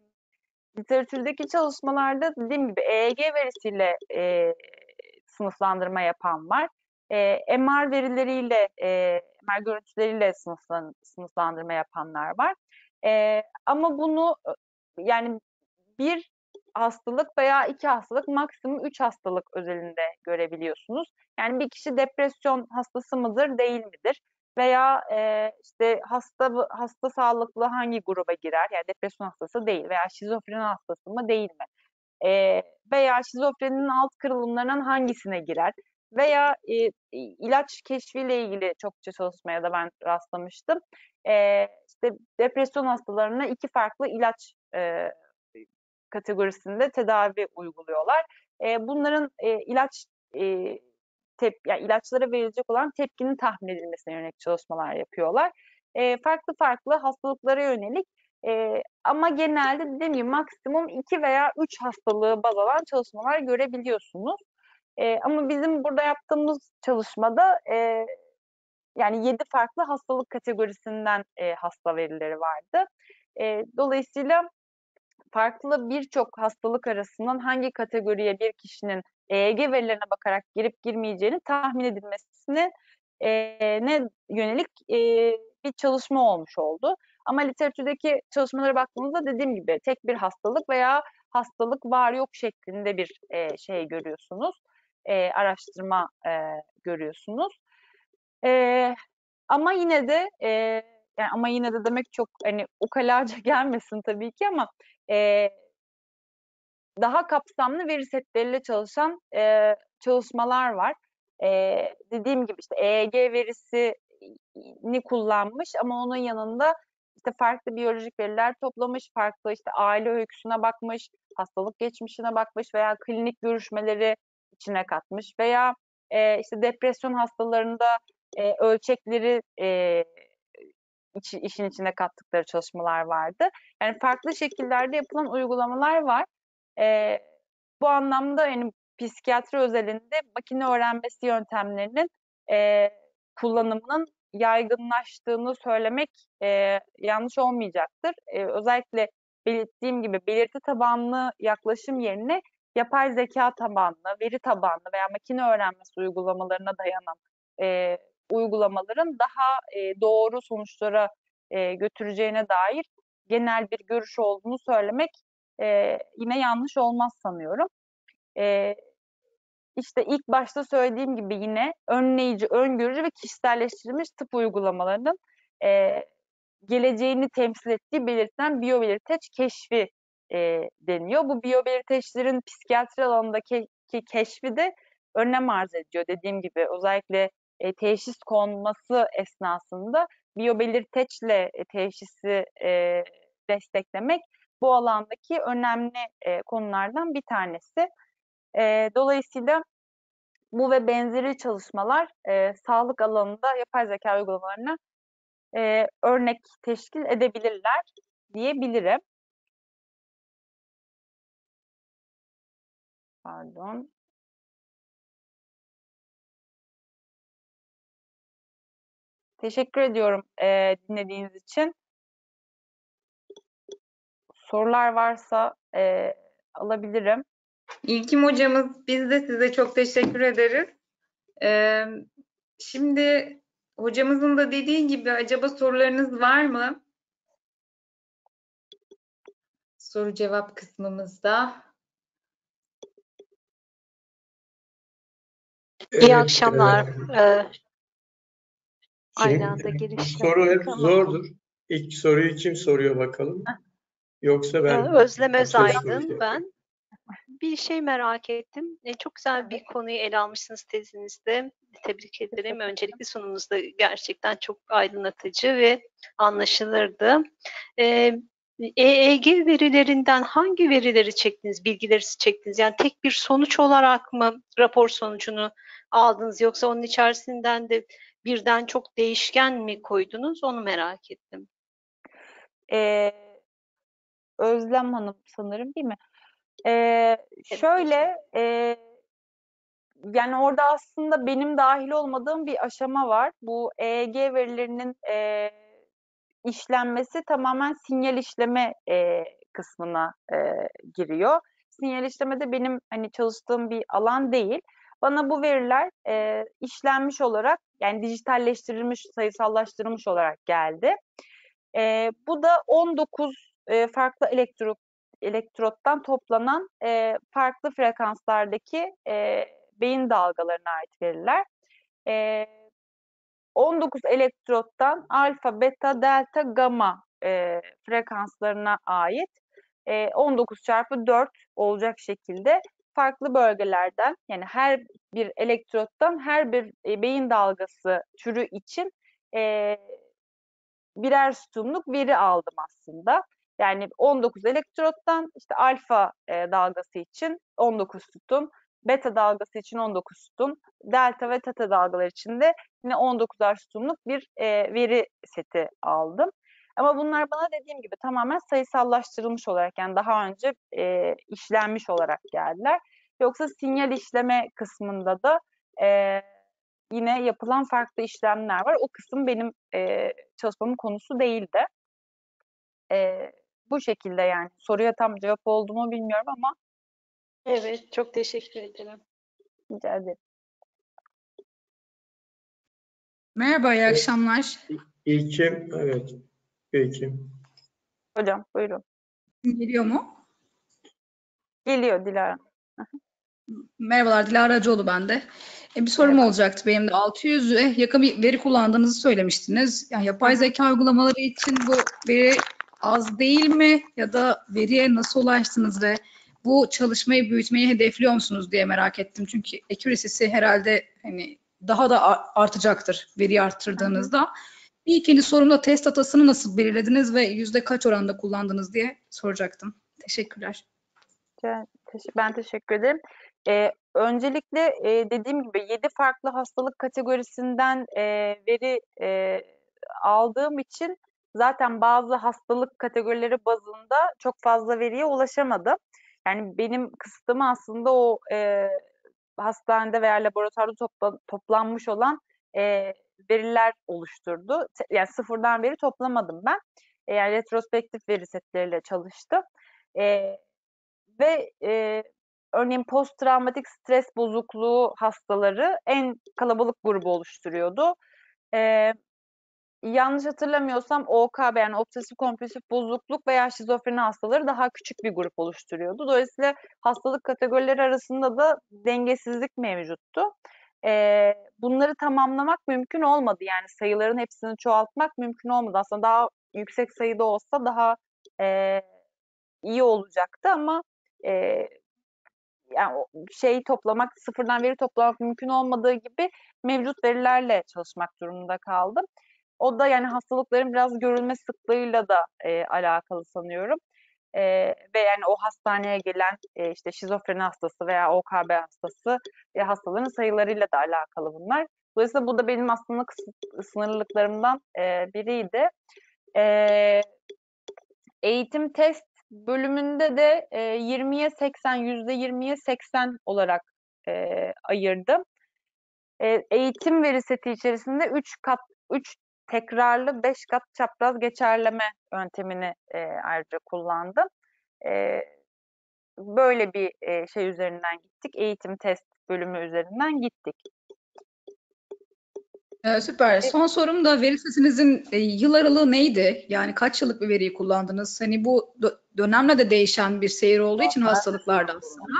literatürdeki çalışmalarda dediğim gibi EEG verisiyle e, sınıflandırma yapan var. E, MR verileriyle, e, MR görüntüleriyle sınıflan, sınıflandırma yapanlar var. E, ama bunu yani bir hastalık veya iki hastalık maksimum üç hastalık özelinde görebiliyorsunuz. Yani bir kişi depresyon hastası mıdır değil midir? Veya e, işte hasta hasta sağlıklı hangi gruba girer? Yani depresyon hastası değil veya şizofreni hastası mı değil mi? E, veya şizofreninin alt kırılımlarının hangisine girer? Veya e, ilaç keşfiyle ilgili çokça çalışmaya da ben rastlamıştım. E, işte depresyon hastalarına iki farklı ilaç e, kategorisinde tedavi uyguluyorlar. E, bunların e, ilaç e, tep, yani ilaçlara verilecek olan tepkinin tahmin edilmesine yönelik çalışmalar yapıyorlar. E, farklı farklı hastalıklara yönelik e, ama genelde dediğim gibi maksimum 2 veya 3 hastalığı baz alan çalışmalar görebiliyorsunuz. E, ama bizim burada yaptığımız çalışmada e, yani 7 farklı hastalık kategorisinden e, hasta verileri vardı. E, dolayısıyla farklı birçok hastalık arasından hangi kategoriye bir kişinin EEG verilerine bakarak girip girmeyeceğini tahmin edilmesine e, ne yönelik e, bir çalışma olmuş oldu. Ama literatürdeki çalışmalara baktığınızda dediğim gibi tek bir hastalık veya hastalık var yok şeklinde bir e, şey görüyorsunuz. E, araştırma e, görüyorsunuz. E, ama yine de e, yani ama yine de demek çok hani ukalaca [laughs] gelmesin tabii ki ama e, daha kapsamlı veri setleriyle çalışan e, çalışmalar var. E, dediğim gibi işte EEG verisini kullanmış ama onun yanında işte farklı biyolojik veriler toplamış, farklı işte aile öyküsüne bakmış, hastalık geçmişine bakmış veya klinik görüşmeleri içine katmış veya e, işte depresyon hastalarında e, ölçekleri e, iç, işin içine kattıkları çalışmalar vardı. Yani farklı şekillerde yapılan uygulamalar var. E, bu anlamda yani psikiyatri özelinde makine öğrenmesi yöntemlerinin e, kullanımının yaygınlaştığını söylemek e, yanlış olmayacaktır. E, özellikle belirttiğim gibi belirti tabanlı yaklaşım yerine yapay zeka tabanlı, veri tabanlı veya makine öğrenmesi uygulamalarına dayanan e, uygulamaların daha e, doğru sonuçlara e, götüreceğine dair genel bir görüş olduğunu söylemek e, yine yanlış olmaz sanıyorum. E, işte ilk başta söylediğim gibi yine önleyici, öngörücü ve kişiselleştirilmiş tıp uygulamalarının e, geleceğini temsil ettiği belirtilen biyobelirteç keşfi e, deniyor. Bu biyobelirteçlerin psikiyatri alanındaki keşfi de önem arz ediyor. Dediğim gibi özellikle e, teşhis konması esnasında biyobelirteçle teşhisi e, desteklemek bu alandaki önemli e, konulardan bir tanesi. E, dolayısıyla bu ve benzeri çalışmalar e, sağlık alanında yapay zeka uygulamalarına e, örnek teşkil edebilirler diyebilirim. Pardon. Teşekkür ediyorum e, dinlediğiniz için. Sorular varsa e, alabilirim. İlkim hocamız biz de size çok teşekkür ederiz. Ee, şimdi hocamızın da dediği gibi acaba sorularınız var mı? Soru cevap kısmımızda. İyi Evet, akşamlar. e, Ee, aynı anda giriş soru hep zordur. İlk soruyu kim soruyor bakalım? Yoksa ben Ee, Özlem Özaydın ben. Bir şey merak ettim. E, çok güzel bir konuyu ele almışsınız tezinizde. Tebrik ederim. Öncelikle sunumunuz da gerçekten çok aydınlatıcı ve anlaşılırdı. Ee, EEG verilerinden hangi verileri çektiniz, bilgileri çektiniz? Yani tek bir sonuç olarak mı rapor sonucunu aldınız yoksa onun içerisinden de birden çok değişken mi koydunuz? Onu merak ettim. E, Özlem Hanım sanırım değil mi? E, şöyle e, yani orada aslında benim dahil olmadığım bir aşama var. Bu EEG verilerinin e, işlenmesi tamamen sinyal işleme e, kısmına e, giriyor. Sinyal işleme de benim hani çalıştığım bir alan değil. Bana bu veriler e, işlenmiş olarak yani dijitalleştirilmiş, sayısallaştırılmış olarak geldi. E, bu da 19 e, farklı elektrot elektrottan toplanan e, farklı frekanslardaki e, beyin dalgalarına ait veriler. E, 19 elektrottan alfa, beta, delta, gamma e, frekanslarına ait e, 19 çarpı 4 olacak şekilde farklı bölgelerden yani her bir elektrottan her bir e, beyin dalgası türü için e, birer sütunluk veri aldım aslında. Yani 19 elektrottan işte alfa e, dalgası için 19 sütun, beta dalgası için 19 sütun, delta ve teta dalgalar için de yine 19'ar sütunluk bir e, veri seti aldım. Ama bunlar bana dediğim gibi tamamen sayısallaştırılmış olarak yani daha önce e, işlenmiş olarak geldiler. Yoksa sinyal işleme kısmında da e, yine yapılan farklı işlemler var. O kısım benim e, çalışmamın konusu değildi. E, bu şekilde yani soruya tam cevap oldu mu bilmiyorum ama Evet, çok teşekkür ederim. rica ederim. Merhaba, iyi akşamlar. İlkim, evet. Peki. Hocam buyurun. Geliyor mu? Geliyor Dilara. Merhabalar, Dilara Hacıoğlu ben de. E, bir sorum Merhaba. olacaktı benim de. 600'e yakın bir veri kullandığınızı söylemiştiniz. Yani yapay zeka uygulamaları için bu veri az değil mi? Ya da veriye nasıl ulaştınız ve bu çalışmayı büyütmeyi hedefliyor musunuz diye merak ettim. Çünkü accuracy'si herhalde hani daha da artacaktır veriyi arttırdığınızda. Bir ikinci sorum da test datasını nasıl belirlediniz ve yüzde kaç oranda kullandınız diye soracaktım. Teşekkürler. Ben teşekkür ederim. Ee, öncelikle e, dediğim gibi 7 farklı hastalık kategorisinden e, veri e, aldığım için zaten bazı hastalık kategorileri bazında çok fazla veriye ulaşamadım. Yani benim kısıtım aslında o e, hastanede veya laboratuvarda topla- toplanmış olan e, veriler oluşturdu. Yani sıfırdan veri toplamadım ben. E, yani retrospektif veri setleriyle çalıştım. E, ve e, örneğin post travmatik stres bozukluğu hastaları en kalabalık grubu oluşturuyordu. E, yanlış hatırlamıyorsam OKB yani obsesif kompulsif bozukluk veya şizofreni hastaları daha küçük bir grup oluşturuyordu. Dolayısıyla hastalık kategorileri arasında da dengesizlik mevcuttu. E, bunları tamamlamak mümkün olmadı. Yani sayıların hepsini çoğaltmak mümkün olmadı. Aslında daha yüksek sayıda olsa daha e, iyi olacaktı ama e, yani o şeyi toplamak, sıfırdan veri toplamak mümkün olmadığı gibi mevcut verilerle çalışmak durumunda kaldım. O da yani hastalıkların biraz görülme sıklığıyla da e, alakalı sanıyorum. e, ve yani o hastaneye gelen e, işte şizofreni hastası veya OKB hastası e, hastaların sayılarıyla da alakalı bunlar. Dolayısıyla bu da benim aslında sınırlılıklarımdan e, biriydi. E, eğitim test bölümünde de e, 20'ye 80, %20'ye 80 olarak e, ayırdım. E, eğitim veri seti içerisinde 3 kat, 3 tekrarlı 5 kat çapraz geçerleme yöntemini e, ayrıca kullandım. E, böyle bir e, şey üzerinden gittik. Eğitim test bölümü üzerinden gittik. Ee, süper. Son sorum da veri setinizin e, yıl aralığı neydi? Yani kaç yıllık bir veriyi kullandınız? Hani bu dö- dönemle de değişen bir seyir olduğu için hastalıklarda aslında.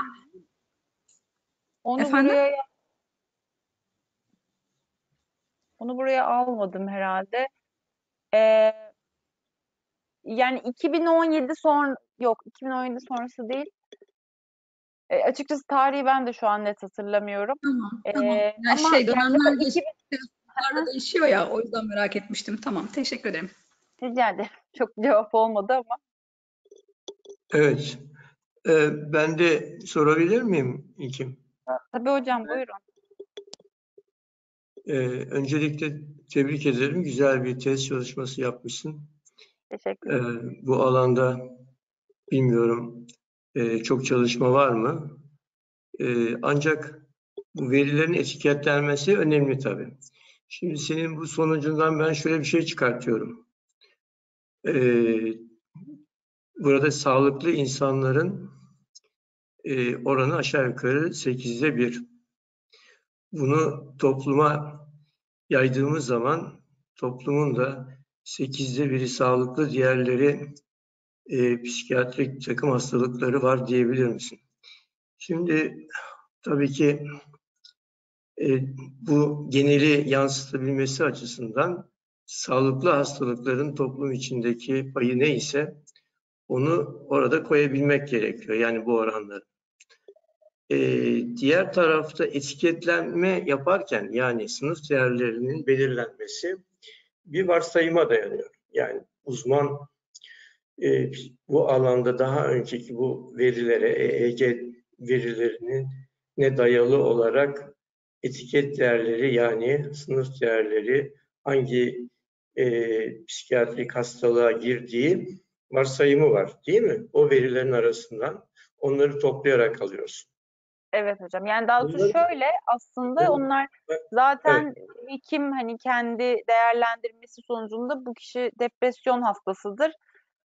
Onu Efendim? buraya onu buraya almadım herhalde. Ee, yani 2017 son yok 2017 sonrası değil. E, açıkçası tarihi ben de şu an net hatırlamıyorum. Tamam, Ee, tamam. Yani ama şey yani dönemler geç- 2000 Hastalıklarda değişiyor ya o yüzden merak etmiştim. Tamam, teşekkür ederim. rica ederim. [laughs] Çok cevap olmadı ama. Evet. Ee, ben de sorabilir miyim İlkim? Tabii hocam buyurun. Ee, öncelikle tebrik ederim. Güzel bir test çalışması yapmışsın. Teşekkür Ee, ederim. bu alanda bilmiyorum e, çok çalışma var mı? Ee, ancak bu verilerin etiketlenmesi önemli tabii. Şimdi senin bu sonucundan ben şöyle bir şey çıkartıyorum. Ee, burada sağlıklı insanların e, oranı aşağı yukarı 8'de 1. Bunu topluma yaydığımız zaman toplumun da 8'de biri sağlıklı, diğerleri e, psikiyatrik takım hastalıkları var diyebilir misin? Şimdi tabii ki e, bu geneli yansıtabilmesi açısından sağlıklı hastalıkların toplum içindeki payı neyse onu orada koyabilmek gerekiyor. Yani bu oranları. E, diğer tarafta etiketlenme yaparken yani sınıf değerlerinin belirlenmesi bir varsayıma dayanıyor. Yani uzman e, bu alanda daha önceki bu verilere, EEG verilerinin ne dayalı olarak etiket değerleri yani sınıf değerleri hangi e, psikiyatrik hastalığa girdiği varsayımı var değil mi? O verilerin arasından onları toplayarak alıyorsun. Evet hocam. Yani daha doğrusu şöyle aslında onlar zaten hekim hani kendi değerlendirmesi sonucunda bu kişi depresyon hastasıdır.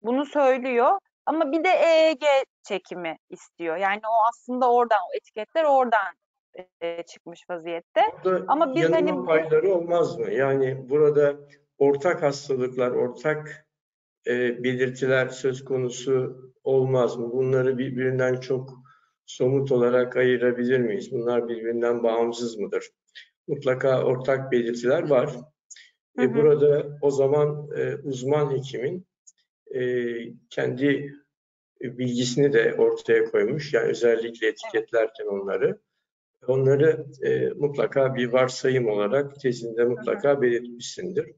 Bunu söylüyor. Ama bir de EEG çekimi istiyor. Yani o aslında oradan o etiketler oradan e, çıkmış vaziyette. Burada Ama biz yanılma hani payları olmaz mı? Yani burada ortak hastalıklar, ortak e, belirtiler söz konusu olmaz mı? Bunları birbirinden çok somut olarak ayırabilir miyiz? Bunlar birbirinden bağımsız mıdır? Mutlaka ortak belirtiler var. Hı E, hı. burada o zaman e, uzman hekimin e, kendi bilgisini de ortaya koymuş. Yani özellikle etiketlerken onları. Onları e, mutlaka bir varsayım olarak tezinde mutlaka belirtmişsindir.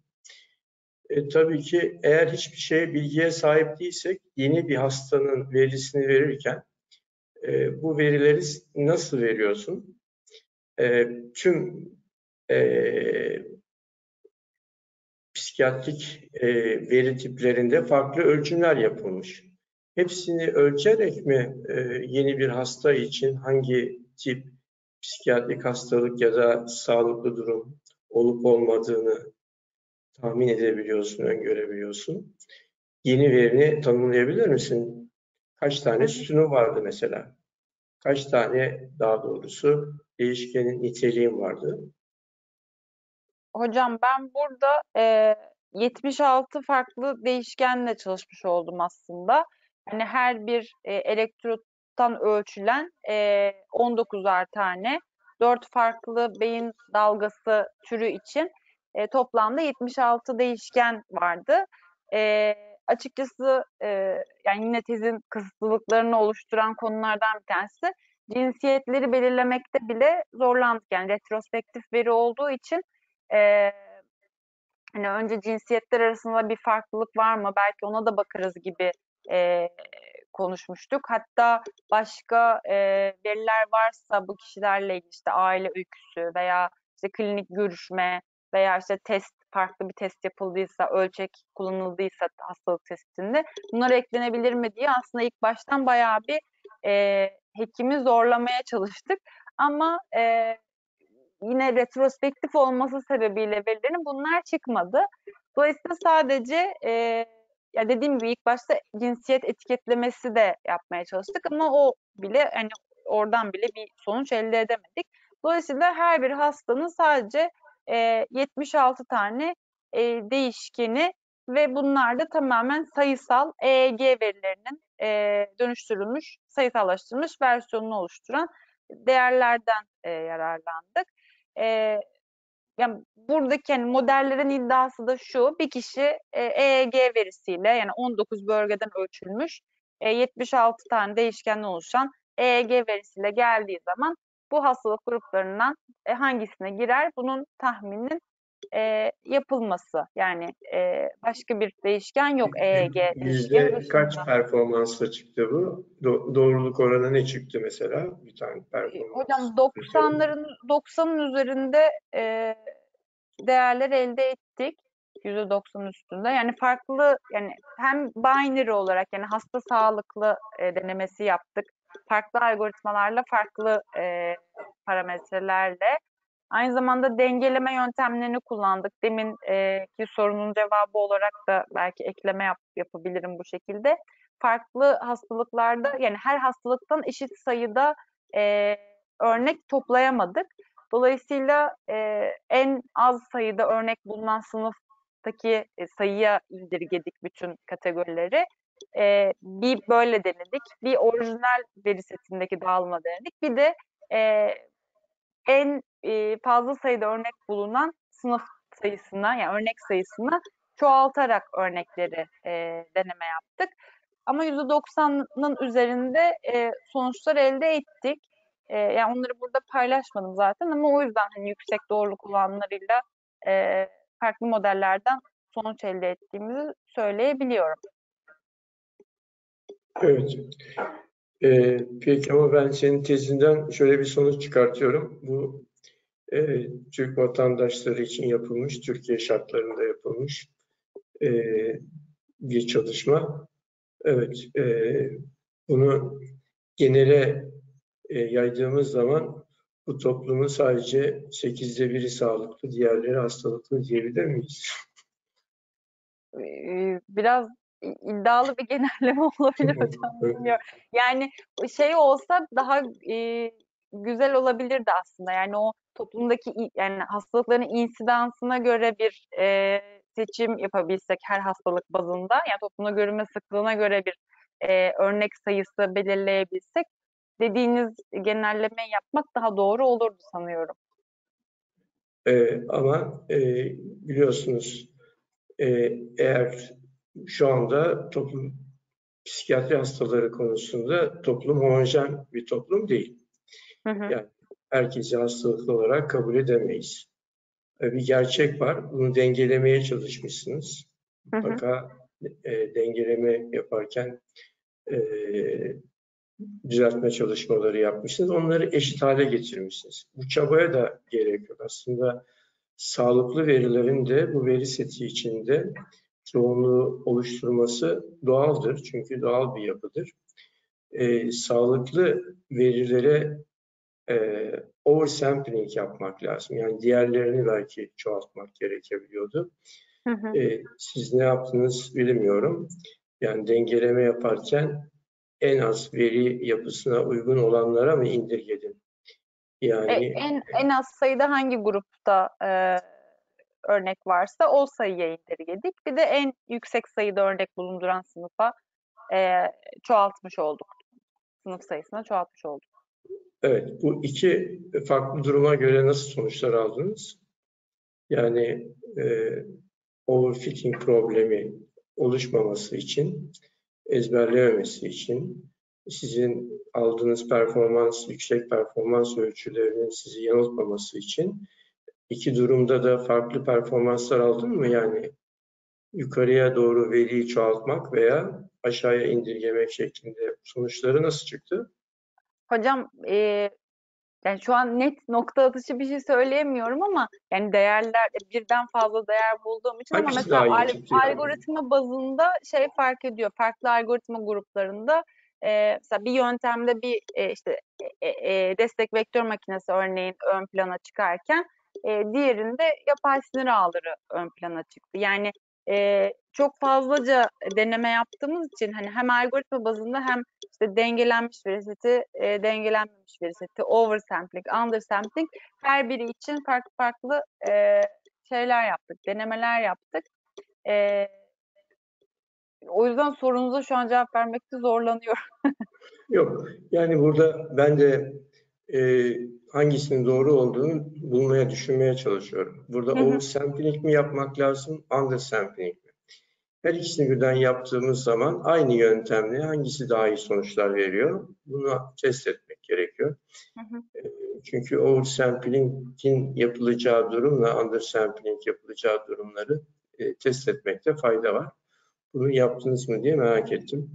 E, tabii ki eğer hiçbir şeye bilgiye sahip değilsek yeni bir hastanın verisini verirken e, bu verileri nasıl veriyorsun? E, tüm e, psikiyatrik e, veri tiplerinde farklı ölçümler yapılmış. Hepsini ölçerek mi e, yeni bir hasta için hangi tip psikiyatrik hastalık ya da sağlıklı durum olup olmadığını tahmin edebiliyorsun, öngörebiliyorsun. Yeni verini tanımlayabilir misin? Kaç tane sütunu vardı mesela? Kaç tane daha doğrusu değişkenin niteliğin vardı? Hocam ben burada e, 76 farklı değişkenle çalışmış oldum aslında. Hani her bir e, elektrottan ölçülen e, 19'ar tane, 4 farklı beyin dalgası türü için e, toplamda 76 değişken vardı. E, açıkçası e, yani yine tezin kısıtlılıklarını oluşturan konulardan bir tanesi cinsiyetleri belirlemekte bile zorlandık. Yani retrospektif veri olduğu için ee, hani önce cinsiyetler arasında bir farklılık var mı? Belki ona da bakarız gibi e, konuşmuştuk. Hatta başka e, veriler varsa bu kişilerle ilgili işte aile öyküsü veya işte klinik görüşme veya işte test farklı bir test yapıldıysa, ölçek kullanıldıysa hastalık testinde bunlar eklenebilir mi diye aslında ilk baştan bayağı bir e, hekimi zorlamaya çalıştık. Ama e, yine retrospektif olması sebebiyle verilerin bunlar çıkmadı. Dolayısıyla sadece e, ya dediğim gibi ilk başta cinsiyet etiketlemesi de yapmaya çalıştık ama o bile hani oradan bile bir sonuç elde edemedik. Dolayısıyla her bir hastanın sadece e, 76 tane e, değişkeni ve bunlar da tamamen sayısal EEG verilerinin e, dönüştürülmüş, sayısallaştırılmış versiyonunu oluşturan değerlerden e, yararlandık. E, yani buradaki hani modellerin iddiası da şu, bir kişi e, EEG verisiyle yani 19 bölgeden ölçülmüş e, 76 tane değişkenden oluşan EEG verisiyle geldiği zaman bu hastalık gruplarından e, hangisine girer bunun tahmininin e, yapılması. Yani e, başka bir değişken yok EEG Yüzde dışında. kaç performansla çıktı bu? Do- doğruluk oranı ne çıktı mesela? Bir tane performans. Hocam 90'ların 90'ın üzerinde e, değerler elde ettik. %90 üstünde. Yani farklı yani hem binary olarak yani hasta sağlıklı e, denemesi yaptık. Farklı algoritmalarla, farklı e, parametrelerle. Aynı zamanda dengeleme yöntemlerini kullandık. Demin e, ki sorunun cevabı olarak da belki ekleme yap, yapabilirim bu şekilde. Farklı hastalıklarda yani her hastalıktan eşit sayıda e, örnek toplayamadık. Dolayısıyla e, en az sayıda örnek bulunan sınıftaki e, sayıya indirgedik bütün kategorileri. E, bir böyle denedik, bir orijinal veri setindeki dağılma denedik, bir de e, en e, fazla sayıda örnek bulunan sınıf sayısına yani örnek sayısına çoğaltarak örnekleri e, deneme yaptık. Ama %90'ın üzerinde e, sonuçlar elde ettik. E, yani onları burada paylaşmadım zaten ama o yüzden hani yüksek doğruluk olanlarıyla e, farklı modellerden sonuç elde ettiğimizi söyleyebiliyorum. Evet. Ee, peki ama ben senin tezinden şöyle bir sonuç çıkartıyorum. Bu e, Türk vatandaşları için yapılmış, Türkiye şartlarında yapılmış e, bir çalışma. Evet, e, bunu genele e, yaydığımız zaman bu toplumun sadece sekizde biri sağlıklı, diğerleri hastalıklı diyebilir miyiz? Ee, biraz iddialı bir genelleme [laughs] olabilir hocam bilmiyorum. Yani şey olsa daha e, güzel olabilirdi aslında. Yani o toplumdaki yani hastalıkların insidansına göre bir e, seçim yapabilsek her hastalık bazında, yani toplumda görülme sıklığına göre bir e, örnek sayısı belirleyebilsek dediğiniz genellemeyi yapmak daha doğru olurdu sanıyorum. Ee, ama e, biliyorsunuz e, eğer şu anda toplum psikiyatri hastaları konusunda toplum homojen bir toplum değil. Hı hı. Yani herkesi hastalıklı olarak kabul edemeyiz. E, bir gerçek var. Bunu dengelemeye çalışmışsınız. Mutlaka e, dengeleme yaparken e, düzeltme çalışmaları yapmışsınız. Onları eşit hale getirmişsiniz. Bu çabaya da gerek yok. Aslında sağlıklı verilerin de bu veri seti içinde çoğunluğu oluşturması doğaldır. Çünkü doğal bir yapıdır. Ee, sağlıklı verilere e, oversampling yapmak lazım. Yani diğerlerini belki çoğaltmak gerekebiliyordu. Hı hı. Ee, siz ne yaptınız bilmiyorum. Yani dengeleme yaparken en az veri yapısına uygun olanlara mı indirgedin? E, Yani en en az sayıda hangi grupta e, örnek varsa o sayıya indirgedik. Bir de en yüksek sayıda örnek bulunduran sınıfa e, çoğaltmış olduk. Sınıf sayısına çoğaltmış olduk. evet bu iki farklı duruma göre nasıl sonuçlar aldınız? Yani e, overfitting problemi oluşmaması için, ezberlememesi için, sizin aldığınız performans, yüksek performans ölçülerinin sizi yanıltmaması için iki durumda da farklı performanslar aldın mı? Yani yukarıya doğru veriyi çoğaltmak veya aşağıya indirgemek şeklinde sonuçları nasıl çıktı? Hocam e, yani şu an net nokta atışı bir şey söyleyemiyorum ama yani değerler birden fazla değer bulduğum için ama Hangisi mesela daha iyi al- çıktı yani? algoritma bazında şey fark ediyor. Farklı algoritma gruplarında e, mesela bir yöntemde bir e, işte e, e, destek vektör makinesi örneğin ön plana çıkarken e, diğerinde yapay sinir ağları ön plana çıktı. Yani e, çok fazlaca deneme yaptığımız için hani hem algoritma bazında hem işte dengelenmiş veri seti, e, dengelenmemiş veri seti, oversampling, undersampling her biri için farklı farklı e, şeyler yaptık, denemeler yaptık. E, o yüzden sorunuza şu an cevap vermekte zorlanıyorum. Yok. Yani burada ben de e, hangisinin doğru olduğunu bulmaya, düşünmeye çalışıyorum. Burada oversampling mi yapmak lazım, undersampling mi? Her ikisini birden yaptığımız zaman aynı yöntemle hangisi daha iyi sonuçlar veriyor? Bunu test etmek gerekiyor. Hı hı. E, Çünkü oversampling'in yapılacağı durumla undersampling yapılacağı durumları e, test etmekte fayda var. Bunu yaptınız mı diye merak ettim.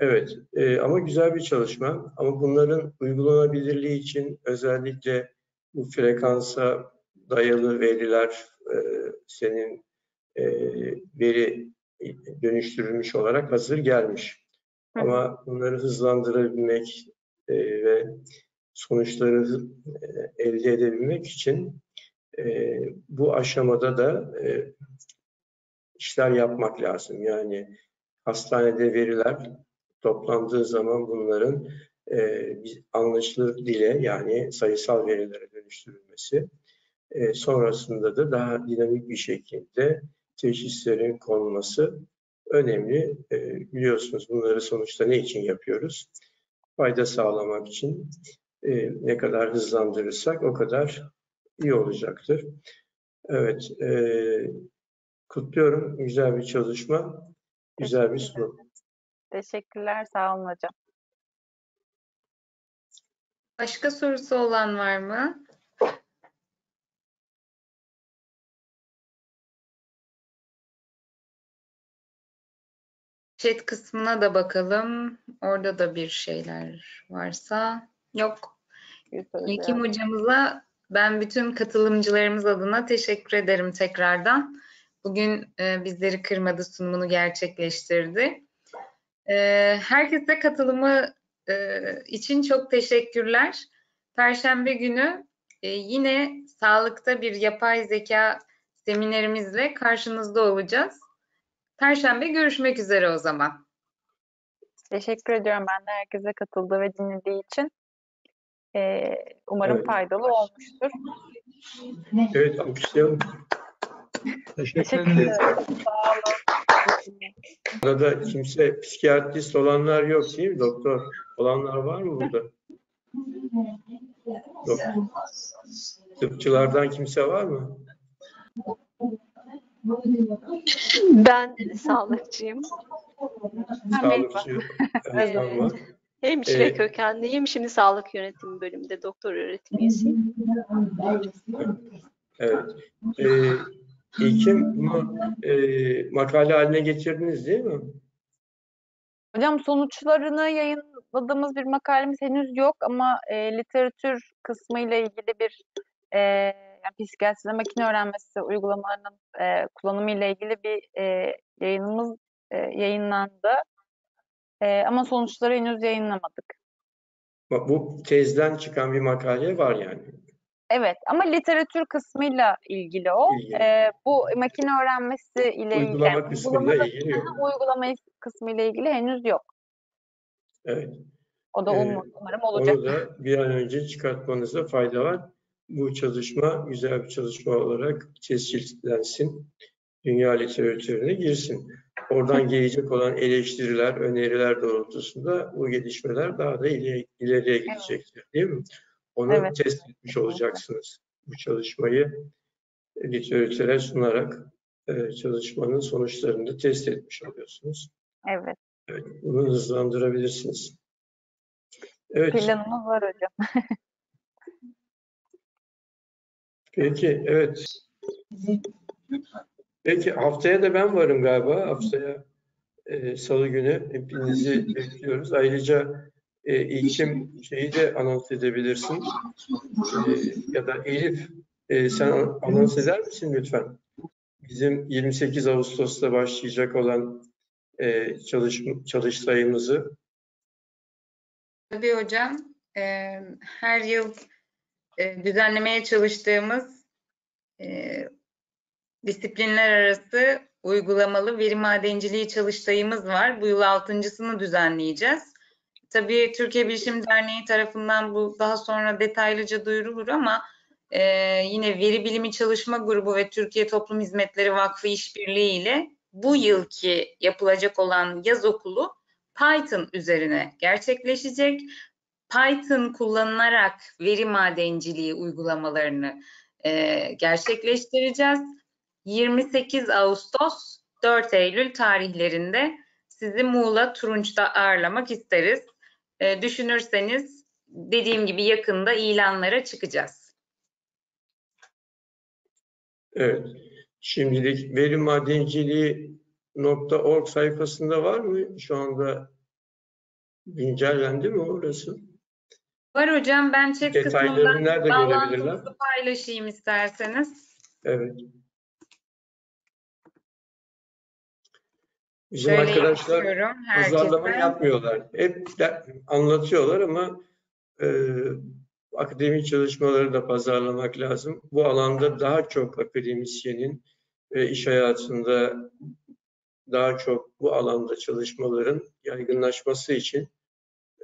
Evet, e, ama güzel bir çalışma. Ama bunların uygulanabilirliği için özellikle bu frekansa dayalı veriler e, senin e, veri dönüştürülmüş olarak hazır gelmiş. Hı. Ama bunları hızlandırabilmek e, ve sonuçları e, elde edebilmek için e, bu aşamada da e, işler yapmak lazım. Yani hastanede veriler toplandığı zaman bunların e, anlaşılır dile yani sayısal verilere dönüştürülmesi, e, sonrasında da daha dinamik bir şekilde teşhislerin konulması önemli. E, biliyorsunuz bunları sonuçta ne için yapıyoruz? Fayda sağlamak için e, ne kadar hızlandırırsak o kadar iyi olacaktır. Evet, e, kutluyorum. Güzel bir çalışma, güzel bir sunum. Teşekkürler, sağ olun hocam. Başka sorusu olan var mı? Chat kısmına da bakalım. Orada da bir şeyler varsa. Yok. İlkim hocam. hocamıza ben bütün katılımcılarımız adına teşekkür ederim tekrardan. Bugün e, bizleri kırmadı, sunumunu gerçekleştirdi. E, herkese katılımı e, için çok teşekkürler. Perşembe günü e, yine sağlıkta bir yapay zeka seminerimizle karşınızda olacağız. Perşembe görüşmek üzere o zaman. Teşekkür ediyorum ben de herkese katıldığı ve dinlediği için. Ee, umarım Evet. faydalı olmuştur. Evet, alkışlayalım. [laughs] Teşekkür ederim. Sağ olun. Arada kimse psikiyatrist olanlar yok değil mi? Doktor olanlar var mı burada? Yok. Tıpçılardan kimse var mı? Ben sağlıkçıyım. Sağlıkçı Erkan var. Hemşire Ee, kökenliyim. Şimdi sağlık yönetimi bölümünde doktor öğretim üyesiyim. Evet. Ee, İlkim bunu e, makale haline getirdiniz değil mi? Hocam sonuçlarını yayınladığımız bir makalemiz henüz yok ama e, literatür kısmı ile ilgili bir e, yani psikiyatride makine öğrenmesi uygulamalarının e, kullanımı ile ilgili bir e, yayınımız e, yayınlandı. E, ama sonuçları henüz yayınlamadık. Bak, Bu tezden çıkan bir makale var yani. Evet ama literatür kısmıyla ilgili o. İlgili. E, bu makine öğrenmesi ile ilgili Uygulama yani kısmıyla ilgili uygulama kısmı ile ilgili henüz yok. Evet. O da Ee, um- umarım olacak. Onu da bir an önce çıkartmanızda fayda var. Bu çalışma güzel bir çalışma olarak tescillensin. Dünya literatürüne girsin. Oradan gelecek olan eleştiriler, öneriler doğrultusunda bu gelişmeler daha da ileri- ileriye gidecektir. Değil mi? Onu Evet. test etmiş olacaksınız. Bu çalışmayı literatüre sunarak e, çalışmanın sonuçlarını da test etmiş oluyorsunuz. Evet. Evet, bunu hızlandırabilirsiniz. Evet. Planımız var hocam. [laughs] Peki, evet. Peki haftaya da ben varım galiba. Haftaya e, Salı günü hepinizi bekliyoruz. Ayrıca e, İlkim şeyi de anons edebilirsin. E, ya da Elif e, sen anons eder misin lütfen? Bizim 28 Ağustos'ta başlayacak olan e, çalışma, çalıştayımızı. Tabii hocam. Ee, her yıl e, düzenlemeye çalıştığımız e, disiplinler arası uygulamalı veri madenciliği çalıştayımız var. Bu yıl altıncısını düzenleyeceğiz. Tabii Türkiye Bilişim Derneği tarafından bu daha sonra detaylıca duyurulur ama e, yine Veri Bilimi Çalışma Grubu ve Türkiye Toplum Hizmetleri Vakfı işbirliği ile bu yılki yapılacak olan yaz okulu Python üzerine gerçekleşecek. Python kullanılarak veri madenciliği uygulamalarını e, gerçekleştireceğiz. 28 Ağustos 4 Eylül tarihlerinde sizi Muğla Turunç'ta ağırlamak isteriz. E, düşünürseniz dediğim gibi yakında ilanlara çıkacağız. Evet. Şimdilik veri madenciliği.org sayfasında var mı? Şu anda güncellendi mi orası? Var hocam ben chat Detaylarını kısmından nerede görebilirler? paylaşayım isterseniz. Evet. Bizim Söylemek arkadaşlar pazarlama herkese. yapmıyorlar. Hep de anlatıyorlar ama e, akademik çalışmaları da pazarlamak lazım. Bu alanda daha çok akademisyenin ve iş hayatında daha çok bu alanda çalışmaların yaygınlaşması için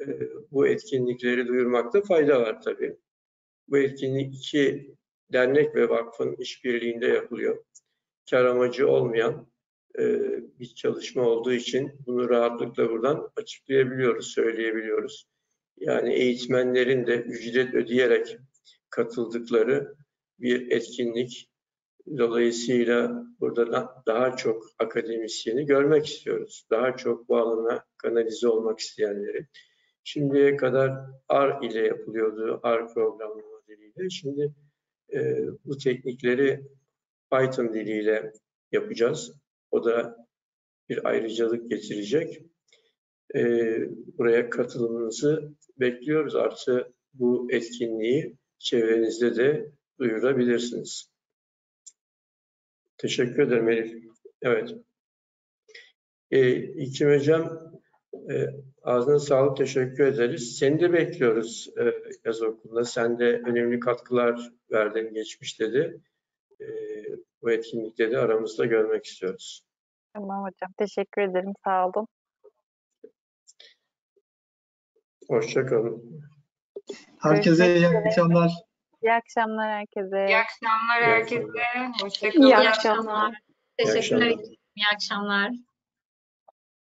e, bu etkinlikleri duyurmakta fayda var tabii. Bu etkinlik iki dernek ve vakfın işbirliğinde yapılıyor. Kar amacı olmayan e, bir çalışma olduğu için bunu rahatlıkla buradan açıklayabiliyoruz, söyleyebiliyoruz. Yani eğitmenlerin de ücret ödeyerek katıldıkları bir etkinlik. Dolayısıyla burada da daha çok akademisyeni görmek istiyoruz. Daha çok bu alana kanalize olmak isteyenleri. Şimdiye kadar R ile yapılıyordu, R programlama diliyle. Şimdi e, bu teknikleri Python diliyle yapacağız. O da bir ayrıcalık getirecek. E, buraya katılımınızı bekliyoruz. Artı bu etkinliği çevrenizde de duyurabilirsiniz. Teşekkür ederim Elif. Evet. E, İlkim Hocam e, ağzına sağlık teşekkür ederiz. Seni de bekliyoruz e, yaz okulunda. Sen de önemli katkılar verdin geçmişte de. E, bu etkinlikte de aramızda görmek istiyoruz. Tamam hocam. Teşekkür ederim. Sağ olun. Hoşçakalın. Herkese iyi akşamlar. İyi akşamlar herkese. İyi akşamlar herkese. Hoşçakalın. İyi akşamlar. İyi akşamlar. İyi akşamlar.